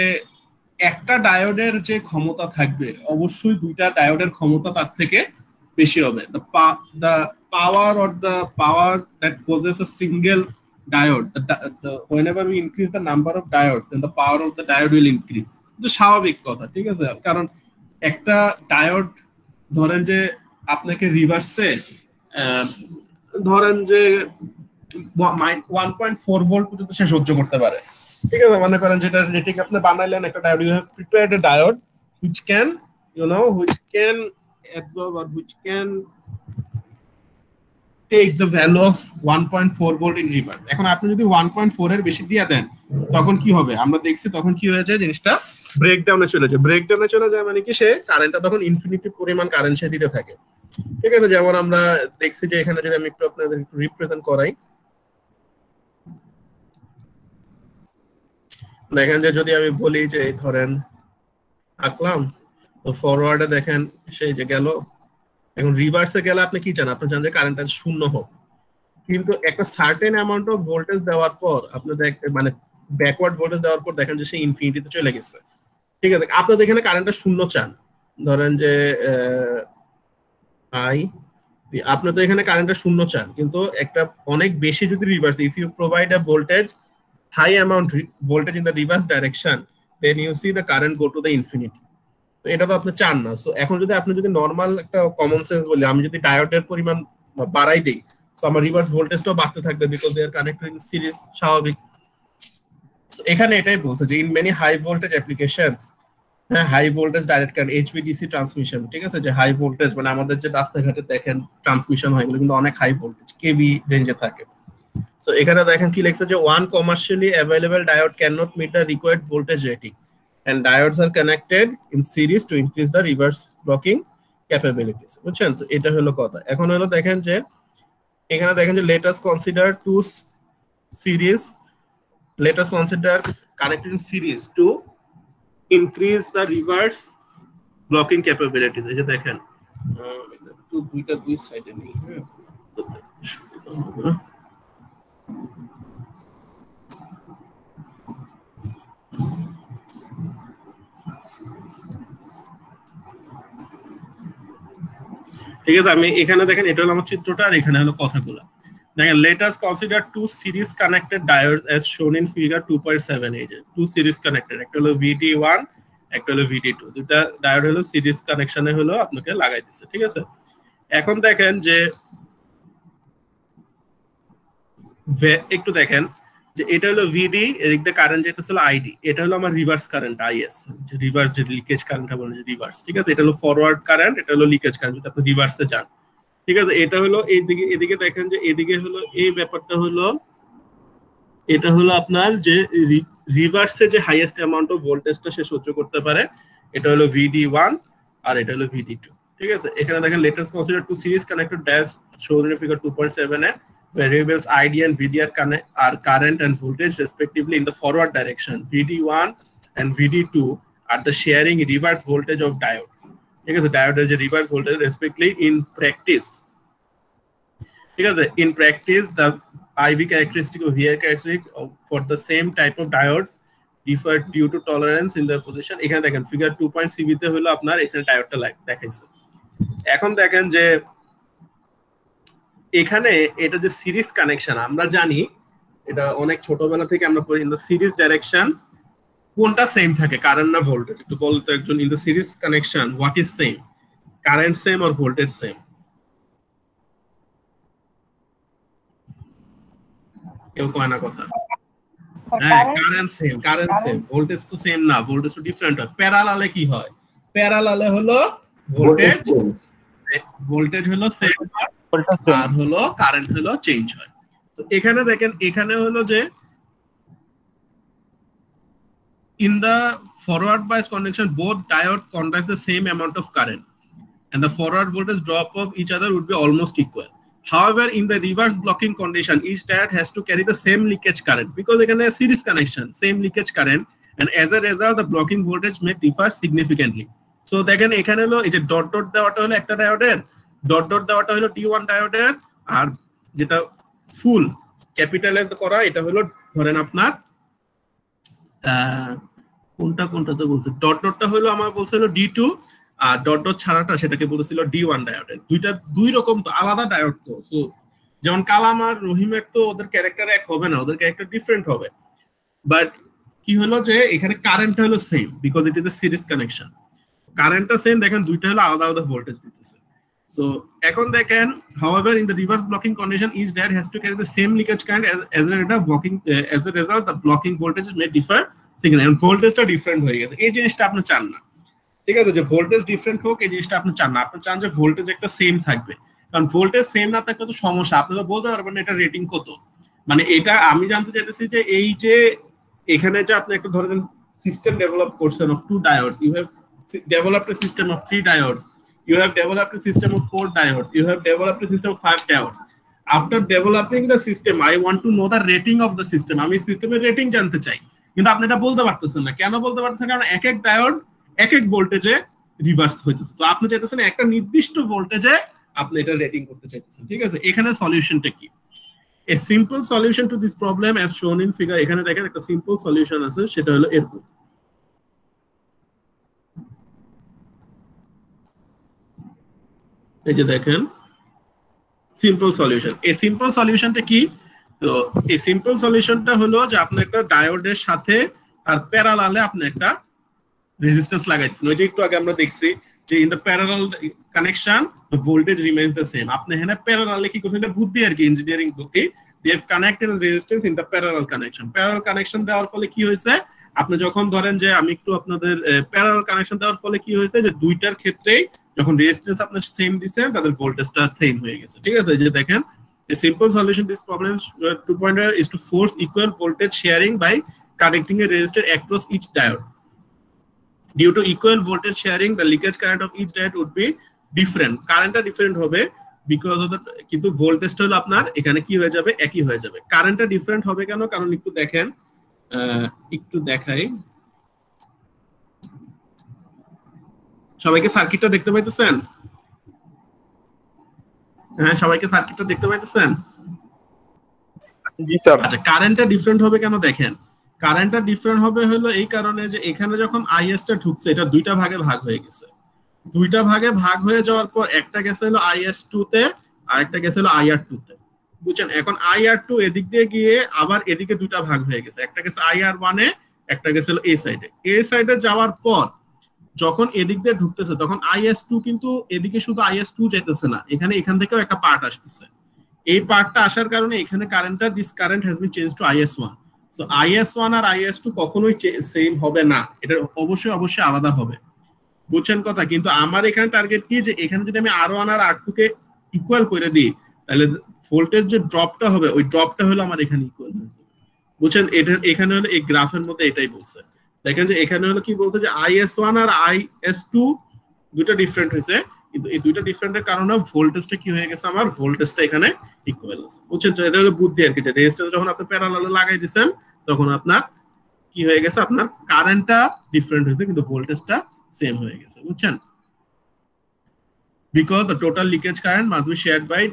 একটা ডায়োডের যে ক্ষমতা থাকবে অবশ্যই দুইটা ডায়োডের ক্ষমতা তার থেকে বেশি হবে। The power or the power that possesses a single diode the, the whenever we increase the number of diodes then the power of the diode এটা স্বাভাবিক কথা ঠিক আছে? কারণ একটা ডায়োড ধরেন যে আপনাকে রিভার্সে ধরেন যে ওয়ান পয়েন্ট ফোর ভোল্ট পর্যন্ত সে সহ্য করতে পারে। ঠিক আছে? মনে করেন যেটা রেটিং আপনি বানাইলেন, একটা diode you have prepared a diode which can you know which can absorb or which can take the value of 1.4 volt in reverse. এখন আপনি যদি 1.4 এর বেশি দিয়ে দেন, তখন কি হবে? আমরা দেখছি তখন কি হয়ে যায় জিনিসটা? ব্রেকডাউনে চলে যায়। ব্রেকডাউনে চলে যায় মানে কি সে কারেন্টটা তখন ইনফিনিটি পরিমাণ কারেন্ট সে দিতে থাকে। ঠিক আছে, যেমন আমরা দেখছি যে এখানে যদি আমি একটু আপনাদের একটু রিপ্রেজেন্ট করাই। দেখেন যে যদি আমি বলি যে ধরেন আঁকলাম, তো ফরওয়ার্ডে দেখেন সেই যে গেল। এখন রিভার্সে গেলে আপনি কি চান? আপনি চান যে কারেন্টটা শূন্য হোক। কিন্তু একটা সার্টেন অ্যামাউন্ট অফ ভোল্টেজ দেওয়ার পর আপনি মানে ব্যাকওয়ার্ড ভোল্টেজ দেওয়ার পর দেখেন যে সে ইনফিনিটিতে চলে গেছে। ঠিক আছে আপনার এখানে কারেন্টটা শূন্য চান। ধরেন যে আই আপনি তো এখানে কারেন্টটা শূন্য চান, কিন্তু একটা অনেক বেশি যদি reverse if you provide a voltage high amount voltage in the reverse direction then you see the current go to the infinity তো এটা তো আপনি চান না। সো এখন যদি আপনি যদি নর্মাল একটা কমন সেন্স বলি, আমি যদি ডায়োডের পরিমাণ বাড়াই দেই তো আমার রিভার্স ভোল্টেজটাও বাড়তে থাকবে because they are connected in series স্বাভাবিক। এখানে এটাই বলছে যে in many high voltage applications হ্যাঁ high voltage direct current HVDC transmission ঠিক আছে? যে হাই ভোল্টেজ মানে আমাদের যে রাস্তাঘাটে দেখেন ট্রান্সমিশন হয়, এগুলো কিন্তু অনেক হাই ভোল্টেজ কেভি রেঞ্জে থাকে। সো এখানে দেখেন কি লেখছে যে one commercially available diode can not meet the required voltage rating and diodes are connected in series to increase the reverse blocking capabilities, বুঝছেন? এটা হলো কথা। এখন হলো দেখেন যে, এখানে দেখেন যে two s- series, let us consider connected in series to increase the reverse blocking capabilities এই যে দেখেন। একটু দুইটা দুই সাইডে নেই। ঠিক আছে আমি এখানে দেখেন এটা হলো আমার চিত্রটা আর এখানে হলো কথাগুলো। Let us consider two series connected diodes as shown in figure 2.7 এই যে টু সিরিজ কানেক্টেড একটা হলো VD1 একটা হলো VD2 দুটা ডায়োড হলো সিরিজ কানেকশনে হলো আপনাকে লাগাই দিচ্ছে ঠিক আছে? এখন দেখেন যে একটু দেখেন যে এটা হলো ভিডি এদিক দিয়ে কারেন্ট যেতেছে হলো আইডি এটা হলো আমার রিভার্স কারেন্ট আইএস যে রিভার্স যে লিকেজ কারেন্ট বলে রিভার্স ঠিক আছে? এটা হলো ফরওয়ার্ড কারেন্ট এটা হলো লিকেজ কারেন্ট যদি আপনি রিভার্সে যান। ঠিক আছে এটা হলো এইদিকে এদিকে দেখেন যে এদিকে হলো এই ব্যাপারটা হলো এটা হলো আপনার যে রিভার্সে যে হাইয়েস্ট অ্যামাউন্ট অফ ভোল্টেজটা সে সহ্য করতে পারে এটা হলো ভিডি ওয়ান আর এটা হলো ভিডি টু ঠিক আছে এখানে দেখেন let us consider two series connected dash shown figure 2.7 এ variables ID and VD are, connect, are current and voltage respectively in the forward direction. VD1 and VD2 are the sharing reverse voltage of diode. ঠিক আছে ডায়োড যে reverse voltage respectively in practice ঠিক আছে in practice the IV characteristic O VR characteristic for the same type of diodes differ due to tolerance in the position এখানে দেখেন ফিগার টু পয়েন্ট সিবি তে হলো আপনার এখানে ডায়োডটা দেখাইছে। এখন দেখেন যে এখানে এটা যে সিরিজ কানেকশন আমরা জানি, এটা অনেক ছোটবেলা থেকে আমরা পড়ি ইন দ্য সিরিজ ডাইরেকশন কোনটা সেম থাকে? কারেন্ট না ভোল্টেজ একটু বলতো একজন in the series connection what is same current same or voltage same কেউ কয় না কথা? হ্যাঁ current same current same voltage তো সেম না ভোল্টেজ তো ডিফারেন্ট হয়। প্যারালালে কি হয়? প্যারালালে হলো ভোল্টেজ ভোল্টেজ হলো সেম আর হলো কারেন্ট হলো চেঞ্জ হয়। তো এখানে দেখেন এখানে হলো যে in the forward bias connection both diode conduct the same amount of current and the forward voltage drop of each other would be almost equal However, in the reverse blocking condition, each diode has to carry the same leakage current because এখানে series connection, same leakage current, and as a result, the blocking voltage may differ significantly. So দেখেন এখানে হলো এই যে ডট ডট দেওয়াটা হলো একটা ডায়োডের ডট ডট দেওয়াটা হলো টি ওয়ান ডায়োডের আর যেটা ফুল ক্যাপিটালে করা এটা হলো আহ, কোনটা কোনটা তো বলছে? ডট ডটটা হলো আমার বলছে হলো ডি টু আর ডট ডট ছাড়াটা সেটাকে বলেছিল ডি ওয়ান ডায়োডের দুইটা, দুই রকম তো আলাদা ডায়োড তো। সো যেমন কালাম আর রহিম এক তো ওদের ক্যারেক্টার এক হবে না, ওদের ক্যারেক্টার ডিফারেন্ট হবে। বাট কি হলো যে এখানে কারেন্টটা হলো same because it is a series connection কারেন্টটা সেম দেখেন দুইটা হলো আলাদা আলাদা ভোল্টেজ দিতেছে। সো এখন দেখেন however in the reverse blocking condition each diode has to carry the same leakage current as, as a result of blocking uh, as a result the blocking voltages may differ significantly. And ভোল্টেজটা ডিফারেন্ট হয়ে গেছে। এই জিনিসটা আপনি চান না। ঠিক আছে? যে ভোল্টেজ ডিফারেন্ট হোক এই জিনিসটা আপনি চান না। আপনি চান যে ভোল্টেজ একটা সেম থাকবে। কারণ ভোল্টেজ সেম না থাকলে তো সমস্যা। আপনি তো বলতে পারবেন এটা রেটিং কত। মানে এটা আমি জানতে চাইতেছি যে এই যে এখানে যে আপনি একটা ধরেন সিস্টেম ডেভেলপ করছেন of two diodes you have developed system of three diodes you have developed a system of four diodes you have developed a system of five diodes after developing the system i want to know the rating of the system আমি সিস্টেমের রেটিং জানতে চাই কিন্তু আপনি এটা বলতে পারতেছেন না কেন বলতে পারতেছেন কারণ এক এক ডায়োড এক এক ভোল্টেজে রিভার্স হইতেছে তো আপনি চাইতেছেন একটা নির্দিষ্ট ভোল্টেজে আপনি এটা রেটিং করতে চাইতেছেন ঠিক আছে এখানে সলিউশনটা কি a simple solution to this problem as shown in figure এখানে দেখেন একটা সিম্পল সলিউশন আছে সেটা হলো এরকম এই যে দেখেন সিম্পল সলিউশন এই সিম্পল সলিউশনটা কি? তো এই সিম্পল সলিউশনটা হলো যে আপনি একটা ডায়োডের সাথে তার প্যারালালে আপনি একটা রেজিস্ট্যান্স লাগাইছেন। ওই যে একটু আগে আমরা দেখছি যে in the parallel connection the voltage remains the same আপনি এখানে প্যারালালে কি করছেন? এটা বুদ্ধি আর কি ইঞ্জিনিয়ারিং বুদ্ধি। They have connected resistance in the parallel connection parallel connection দেওয়ার ফলে কি হয়েছে? আপনি যখন ধরেন যে আমি একটু আপনাদের প্যারালাল কানেকশন দেওয়ার ফলে কি হয়েছে যে দুইটার ক্ষেত্রেই যখন রেজিস্ট্যান্স আপনি সেম দিচ্ছেন তাদের ভোল্টেজটা সেম হয়ে গেছে। ঠিক আছে? যে দেখেন to this problem uh, 2.0 is to force equal voltage sharing by connecting a resistor across each diode. Due to equal voltage sharing, the leakage current of each diode would be different. কারেন্টটা ডিফারেন্ট হবে বিকজ অফ কিন্তু ভোল্টেজটা হলো আপনার এখানে কি হয়ে যাবে? একই হয়ে যাবে। কারেন্টটা ডিফারেন্ট হবে কেন? কারণ একটু দেখেন একটু দেখাই। সবাইকে সার্কিটটা দেখতে পাইতেছেন? হ্যাঁ সবাইকে সার্কিটটা দেখতে পাইতেছেন? আচ্ছা কারেন্টটা ডিফারেন্ট হবে কেন দেখেন? কারেন্টটা ডিফারেন্ট হবে হলো এই কারণে যে এখানে যখন আইএস টা ঢুকছে এটা দুইটা ভাগে ভাগ হয়ে গেছে। দুইটা ভাগে ভাগ হয়ে যাওয়ার পর একটা গেছে হলো আইএস টু তে আর একটা গেছে হলো আইআর টু তে। বুঝছেন? এখন আইআর টু এদিক দিয়ে গিয়ে আবার এদিকে দুটা ভাগ হয়ে গেছে। একটা গেছে আই আর ওয়ানে একটা গেছে হলো এ। সাইডে এ সাইডে যাওয়ার পর যখন এদিক দিয়ে ঢুকতেছে, তখন আইএস টু কিন্তু এদিকে শুধু আইএস টু যেতেছে না, এখানে এখান থেকেও একটা পার্ট আসতেছে। এই পার্টটা আসার কারণে এখানে কারেন্টটা this current has been change to IS one so IS one R IS two কখনোই সেম হবে না। এটা অবশ্যই অবশ্যই আলাদা হবে। বুঝছেন কথা? কিন্তু আমার এখানে টার্গেট কি? যে এখানে যদি আমি আর ওয়ান আর আর টু কে ইকুয়াল করে দিই, তাহলে ভোল্টেজ যে ড্রপটা হবে, ওই ড্রপটা হলো আমার এখানে ইকুয়াল হয়ে যাবে। বুঝছেন? এটা, এখানে হলো এই গ্রাফের মধ্যে এটাই বলছে। দেখেন যে এখানে হলো কি বলছে যে আইএস ওয়ান আর আইএস টু দুটো ডিফারেন্ট হয়েছে, কিন্তু এই দুইটা ডিফারেন্টের কারণে ভোল্টেজটা কি হয়ে গেছে আমার? ভোল্টেজটা এখানে ইকুয়াল আছে। বুঝছেন? এটা হলো বুদ্ধি আর কি, যে রেজিস্ট্যান্স যখন আপনি প্যারালালে লাগাই দিচ্ছেন তখন আপনার কি হয়ে গেছে? আপনার কারেন্টটা ডিফারেন্ট হয়েছে, কিন্তু ভোল্টেজটা সেম হয়ে গেছে। বুঝছেন? Because total leakage current shared by a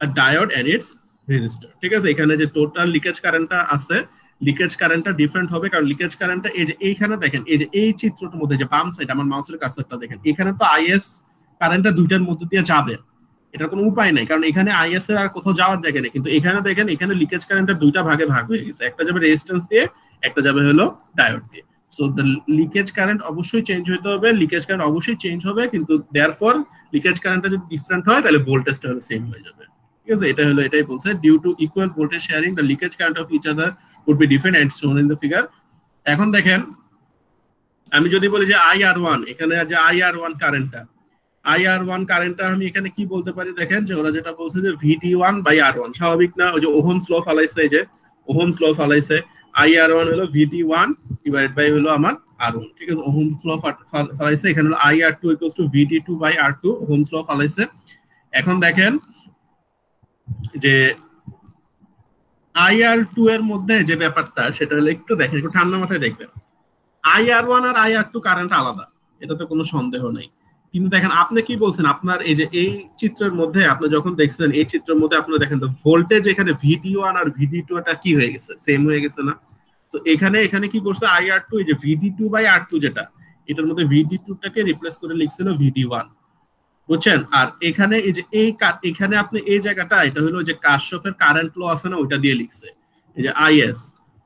diode and its resistor ঠিক আছে? এখানে যে টোটাল লিকেজ কারেন্টটা আছে লিকেজ কারেন্টটা ডিফারেন্ট হবে কারণ লিকেজ কারেন্টটা এই যে এইখানে দেখেন, এই যে এই চিত্রটার মধ্যে যে বাম সাইড আমার মাউসের কার্সারটা দেখেন, এখানে তো আইএস কারেন্টটা দুইটার মধ্যে দিয়ে যাবে। এটার কোনো উপায় নাই, কারণ এখানে আইএস এর আর কোথাও যাওয়ার জায়গা নেই। কিন্তু এখানে দেখেন, এখানে লিকেজ কারেন্টটা দুইটা ভাগে ভাগ হয়ে গেছে। একটা যাবে রেজিস্ট্যান্স দিয়ে, একটা যাবে হলো ডায়োড দিয়ে। সো দ্য লিকেজ কারেন্ট অবশ্যই চেঞ্জ হতে হবে লিকেজ কারেন্ট অবশ্যই চেঞ্জ হবে, কিন্তু দেয়ার ফর লিকেজ কারেন্টটা যদি ডিফারেন্ট হয়, তাহলে ভোল্টেজটা হলো সেম হয়ে যাবে। ঠিক আছে? এটা হলো, এটাই বলছে due to equal voltage sharing the leakage current of each other would be different and shown in the figure এখন দেখেন, আমি যদি বলি যে আই আর ওয়ান এখানে যে আই আর ওয়ান কারেন্টটা আই আর ওয়ান কারেন্টটা আমি এখানে কি বলতে পারি? দেখেন যে ওরা যেটা বলছে যে VD one by R one স্বাভাবিক না? ওই যে ওহম স্লো ফালাইছে, এই যে ওহম স্লো ফালাইছে। আই আর ওয়ান হলো ভিডি ওয়ান ডিভাইড বাই হলো আমার আর ওয়ান ঠিক আছে? ওহম স্লো ফালাইছে, এখানে হলো I R two equals to VD two by R two ohm's law ফালাইছে। এখন দেখেন যে আইআর টু এর মধ্যে যে ব্যাপারটা, সেটা হলো একটু দেখেন, একটু ঠান্ডা মাথায় দেখবেন। আইআর ওয়ান আর আইআর টু কারেন্ট আলাদা এটা তো কোনো সন্দেহ নেই। কিন্তু দেখেন, আপনি কি বলছেন? আপনার এই যে এই চিত্রের মধ্যে আপনি যখন দেখছেন, এই চিত্রের মধ্যে আপনার দেখেন তো ভোল্টেজ এখানে ভিডি ওয়ান আর ভিডি টু এটা কি হয়ে গেছে? সেম হয়ে গেছে না? তো এখানে এখানে কি করছে আই আর টু এই যে VD two by R two যেটা, এটার মধ্যে ভিডি টু টাকে রিপ্লেস করে লিখছিল ভিডি ওয়ান বুঝছেন? আর এখানে এই যে এই এখানে আপনি এই জায়গাটা, এটা হলো যে কারশফের কারেন্ট ল আছে না, ওইটা দিয়ে লিখছে। এই যে আইএস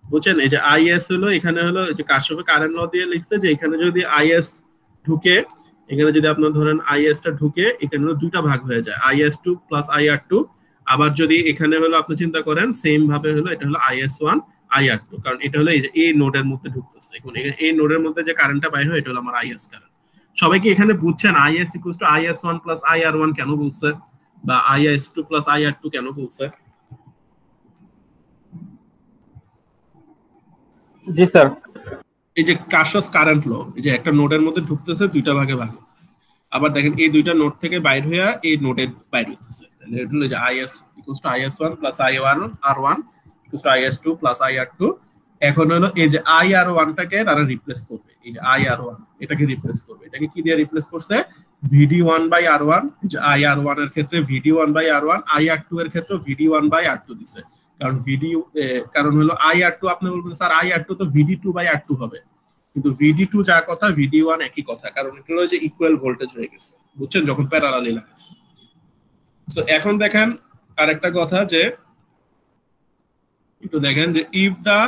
বুঝছেন? এই যে আইএস হলো, এখানে হলো যে কারশফের কারেন্ট ল দিয়ে লিখছে যে এখানে যদি আইএস ঢুকে, এখানে যদি আপনার ধরেন আইএস টা ঢুকে, এখানে হলো দুইটা ভাগ হয়ে যায়। IS two plus IR two আবার যদি এখানে হলো আপনি চিন্তা করেন সেম ভাবে হলো, এটা হলো আইএস ওয়ান আইআর টু কারণ এটা হলো এই যে এই নোডের মধ্যে ঢুকতেছে। এখন এই নোডের মধ্যে যে কারেন্টটা বাইর হয়, এটা হলো আমার আইএস কারেন্ট সবাই কি এখানে বুঝছেন IS equal to IS one plus IR one কেন বলছে? বা IS two plus IR two কেন বলছে? জি স্যার এই যে কাশস কারেন্ট ল এই যে একটা নোডের মধ্যে ঢুকতেছে দুইটা ভাগে ভাগ হচ্ছে। আবার দেখেন এই দুইটা নোড থেকে বাইর হয়ে এই নোডে বাইর হইতেছে। তাহলে এটা হলো যে IS equals to IS one plus I one R one equals to IS two plus I R two এখন হলো এই যে আই আর ওয়ানটাকে তারা রিপ্লেস করবে। এই যে আই আর ওয়ান এটাকে রিপ্লেস করবে। এটাকে কি দিয়ে রিপ্লেস করছে? VD one by R one যে আই আর ওয়ানের ক্ষেত্রে VD one by R one I R two এর ক্ষেত্রে VD one by R two দিছে। কারণ ভিডি কারণ হলো আই আর টু আপনি বলবেন, স্যার আই আর টু তো VD two by R two হবে। কিন্তু ভিডি টু যা কথা ভিডি ওয়ান একই কথা, কারণ এটা হলো যে ইকুয়াল ভোল্টেজ হয়ে গেছে। বুঝছেন? যখন প্যারালালি লাগাচ্ছে তো এখন দেখেন আরেকটা কথা যে, একটু দেখেন যে if the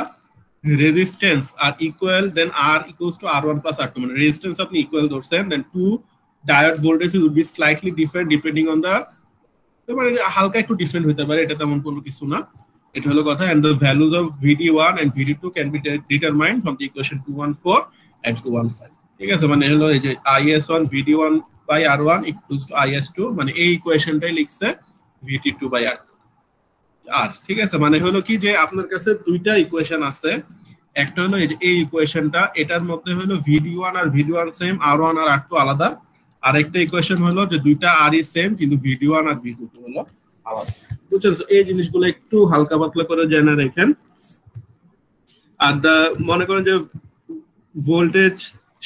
resistance R equal then R equals to R one plus R two মানে রেজিস্ট্যান্স আপনি ইকুয়াল ধরছেন then two diode voltage will be slightly different depending on the মানে হালকা একটু ডিফারেন্ট হতে পারে, এটা তেমন কোনো কিছু না। এটা হলো কথা, and the values of VD1 and VD2 can be de- determined from the equation 214 and 215 ঠিক আছে? মানে হলো এই যে IS1 VD1 by R1 equals to IS2 মানে এই ইকুয়েশনটাই লিখছে VD2 by R2 আর, ঠিক আছে মানে হলো কি যে আপনার কাছে দুইটা ইকুয়েশন আছে। একটা হলো এই ইকুয়েশনটা এটার মধ্যে হলো VD1 আর VD1 সেম আর ওয়ান আর R2 আলাদা। আর একটা ইকুয়েশন হলো যে দুইটা আর ই সেম কিন্তু VD1 আর VD2 হলো আলাদা। বুঝছেন? এই জিনিসগুলো একটু হালকা পাতলা করে জেনে রাখেন। আর দা, মনে করেন যে voltage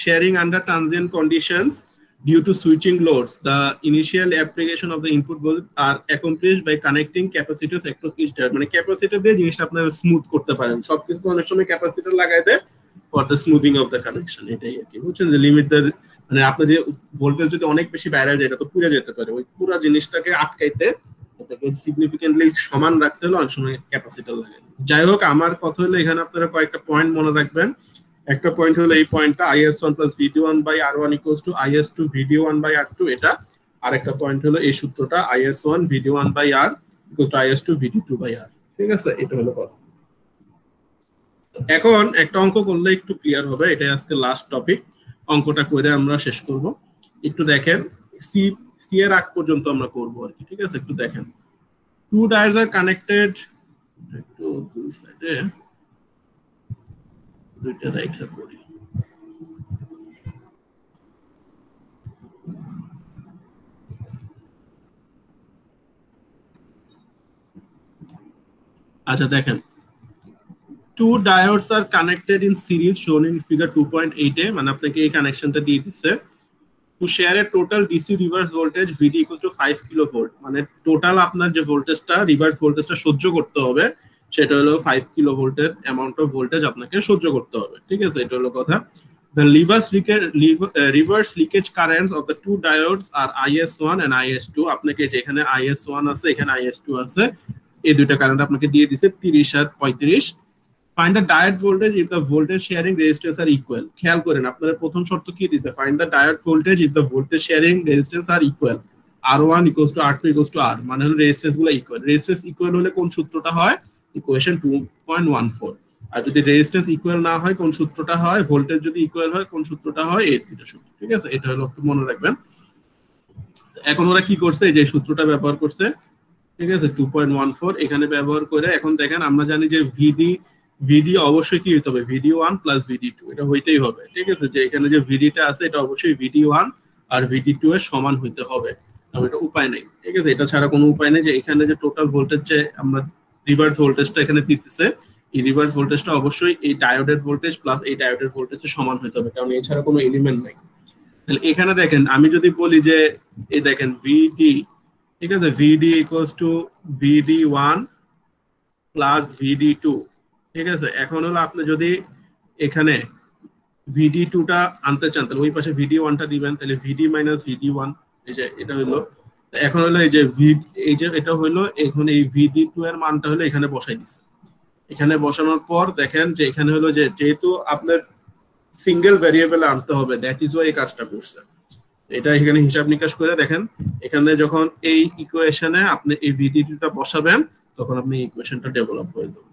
sharing under transient conditions due to switching loads, the initial application of the input voltage are accomplished by connecting capacitors across each diode মানে ক্যাপাসিটর দিয়ে জিনিসটা আপনারা স্মুথ করতে পারেন। সবকিছু তো অনেক সময় ক্যাপাসিটর লাগাই দেয় for the smoothing of the connection এটাই আর কি। বুঝছেন? যে লিমিট মানে আপনার যে ভোল্টেজ যদি অনেক বেশি বাইরে যায়, এটা তো পুড়ে যেতে পারে। ওই পুরো জিনিসটাকে আটকাইতে এটাকে সিগনিফিকেন্টলি সমান রাখতে হলে অনেক সময় ক্যাপাসিটর লাগে। যাই হোক, আমার কথা হলো এখানে আপনারা কয়েকটা পয়েন্ট মনে রাখবেন। একটা পয়েন্ট হলো এই পয়েন্টটা IS one plus VD one by R one equals to IS two VD one by R two এটা আরেকটা পয়েন্ট হলো এই সূত্রটা IS one VD one by R equals to IS two two by R ঠিক আছে? এটা হলো কথা। এখন একটা অঙ্ক করলে একটু ক্লিয়ার হবে, এটাই আজকে লাস্ট টপিক অঙ্কটা করে আমরা শেষ করব। একটু দেখেন সি সি এর আগ পর্যন্ত আমরা করব আর কি, ঠিক আছে? একটু দেখেন। টু ডায়ার্স আর কানেক্টেড একটু দুই সাইডে দুইটা রেখা করি। আচ্ছা দেখেন। Two diodes are connected in series shown in figure two point eight এ মানে আপনাকে এই কানেকশনটা দিয়ে দিচ্ছে। To share a total DC reverse voltage VD equal to five kilo volt মানে টোটাল আপনার যে ভোল্টেজটা রিভার্স ভোল্টেজটা সহ্য করতে হবে। সেটা হলো 5 কিলোভোল্টের অ্যামাউন্ট অফ ভোল্টেজ আপনাকে সহ্য করতে হবে। ঠিক আছে? এটা হলো কথা। The reverse leakage, uh, reverse leakage currents of the two diodes are IS1 and IS2 আপনাকে যেখানে IS1 আছে এখানে IS2 আছে। এই দুইটা কারেন্ট আপনাকে দিয়ে দিছে 30 আর 35 find the diode voltage if the voltage sharing resistance are equal খেয়াল করেন আপনারা প্রথম শর্ত কি দিছে? Find the diode voltage if the voltage sharing resistance are equal R one equals to R two equals to R মানে হলো রেজিস্ট্যান্সগুলো ইকুয়াল রেজিস্ট্যান্স ইকুয়াল হলে কোন সূত্রটা হয়? Equation two point one four আর যদি রেজিস্ট্যান্স ইকুয়াল না হয়, কোন সূত্রটা হয়? ভোল্টেজ যদি ইকুয়াল হয়, কোন সূত্রটা হয়? এই দুটো সূত্র, ঠিক আছে? এটা হলো একটু মনে রাখবেন। এখন ওরা কি করছে? যে সূত্রটা ব্যবহার করছে, ঠিক আছে? টু পয়েন্ট ওয়ান ফোর এখানে ব্যবহার করে এখন দেখেন, আমরা জানি যে ভিডি ভিডি অবশ্যই কি হতে হবে? VD one plus VD two এটা হইতেই হবে, ঠিক আছে? যে এখানে যে ভিডিটা আছে, এটা অবশ্যই ভিডি ওয়ান আর ভিডি টু এর সমান হইতে হবে। এটা উপায় নেই, ঠিক আছে? এটা ছাড়া কোনো উপায় নেই যে এখানে যে টোটাল ভোল্টেজ যে আমরা রিভার্স ভোল্টেজটা এখানে দিতেছে এই রিভার্স ভোল্টেজটা অবশ্যই এই ডায়োডের ভোল্টেজ প্লাস এই ডায়োডের ভোল্টেজের সমান হতে হবে, কারণ এছাড়া কোনো এলিমেন্ট নাই। তাহলে এখানে দেখেন, আমি যদি বলি যে, এই দেখেন ভিডি ঠিক আছে? VD equals to VD one plus VD two ঠিক আছে? এখন হলো আপনি যদি এখানে ভিডি টুটা আনতে চান, তাহলে ওই পাশে ভিডি ওয়ানটা দিবেন, তাহলে ভিডি মাইনাস ভিডি ওয়ান এই যে এটা হলো এখন হলো এই যে ভি এই যে এটা হলো, এখন এই ভিডি টু এর মানটা হলো এখানে বসাই দিচ্ছে এখানে বসানোর পর দেখেন যে এখানে হলো যে যেহেতু আপনার সিঙ্গেল ভ্যারিয়েবল আনতে হবে দ্যাট ইজ ওয়াই এই কাজটা করছে। এটা এখানে হিসাব নিকাশ করে দেখেন, এখানে যখন এই ইকুয়েশনে আপনি এই ভিডিটা বসাবেন, তখন আপনি ইকুয়েশনটা ডেভেলপ হয়ে যাবে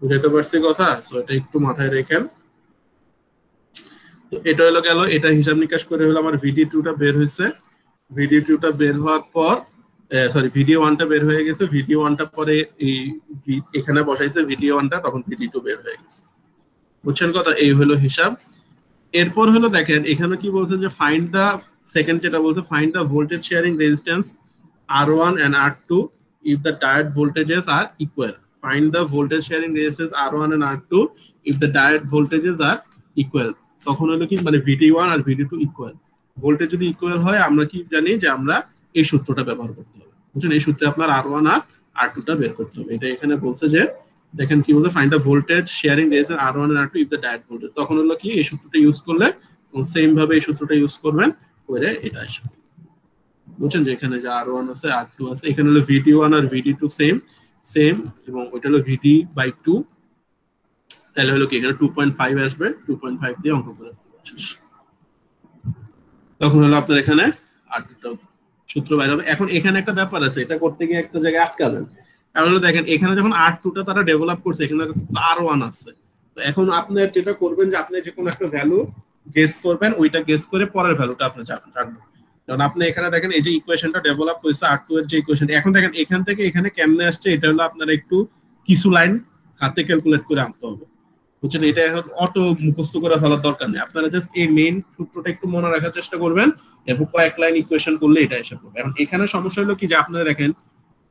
বুঝাইতে পারছি কথা? সো এটা একটু মাথায় রেখেন। তো এটা হলো গেল, এটা হিসাব নিকাশ করে হলো আমার ভিডি টুটা বের হয়েছে। ভিডি টুটা বের হওয়ার পর সরি ভিডিও ওয়ানটা বের হয়ে গেছে। ভিডিও ওয়ানটা পরে এই এখানে বসাইছে ভিডিও ওয়ানটা তখন ভিডি টু বের হয়ে গেছে। বুঝছেন কথা? এই হলো হিসাব। এরপর হলো দেখেন, এখানে কি বলছে যে ফাইন্ড দা সেকেন্ড যেটা বলছে find the voltage sharing resistance R one and R two diode voltages are equal find the voltage sharing resistance R one and R two if the diode voltages are equal তখন হলো কি? মানে ভিডি ওয়ান আর ভিডি টু ইকুয়াল ভোল্টেজ যদি ইকুয়াল হয়, আমরা কি জানি যে আমরা এই সূত্রটা ব্যবহার করতে হবে। বুঝছেন? এই সূত্রে আপনার আর ওয়ান আর আর টুটা বের করতে হবে। এটা এখানে বলছে যে, দেখেন কি বলছে find the voltage sharing resistance R one R two if the diode voltage তখন হলো কি, এই সূত্রটা ইউজ করলে সেম ভাবে এই সূত্রটা ইউজ করবেন, করে এটা আসবে। বুঝছেন যে এখানে যে আর ওয়ান আছে আর টু আছে, এখানে হলো ভিডি ওয়ান আর ভিডি টু সেম সেম এবং ওইটা হলো ভিডি বাই টু তাহলে হলো কি, এখানে টু পয়েন্ট ফাইভ আসবে টু পয়েন্ট ফাইভ দিয়ে অঙ্ক করে। তখন হলো আপনার এখানে সূত্র বাইর হবে। এখন এখানে একটা ব্যাপার আছে এটা করতে গিয়ে একটা জায়গায় আটকাবেন। কারণ হলো দেখেন এখানে যখন আর টুটা তারা ডেভেলপ করছে এখানে আর ওয়ান আছে। তো এখন আপনার যেটা করবেন যে আপনি যে কোনো একটা ভ্যালু গেস করবেন ওইটা গেস করে পরের ভ্যালুটা আপনি জান- জানবেন। কারণ আপনি এখানে দেখেন এই যে ইকুয়েশনটা ডেভেলপ করেছে আর টু এর যে ইকুয়েশন এখন দেখেন এখান থেকে এখানে কেমনে আসছে এটা হলো আপনার একটু কিছু লাইন হাতে ক্যালকুলেট করে আনতে হবে। বুঝছেন? এটা এখন অটো মুখস্থ করে ফেলার দরকার নেই। আপনারা জাস্ট এই মেইন সূত্রটা একটু মনে রাখার চেষ্টা করবেন এবং কয়েক লাইন ইকুয়েশন করলে এটা এসে পড়বে। এখন এখানে সমস্যা হলো কি যে আপনারা দেখেন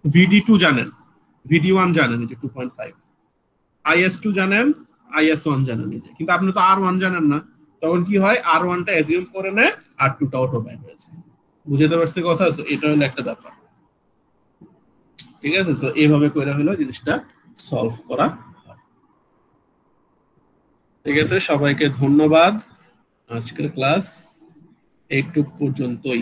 ভিডি টু জানেন ভিডি ওয়ান জানেন যে two point five IS two জানেন আইএস ওয়ান জানেন যে। কিন্তু আপনি তো আর ওয়ান জানেন না। তখন কি হয়? আর ওয়ানটা অ্যাজিউম করে নেয় আর টুটা অটো বাইর হয়েছে বুঝতে পারছি কথা? So, এটা হলো একটা ব্যাপার। ঠিক আছে? তো এইভাবে করে হলো জিনিসটা সলভ করা। ঠিক আছে সবাইকে ধন্যবাদ। আজকের ক্লাস একটু পর্যন্তই।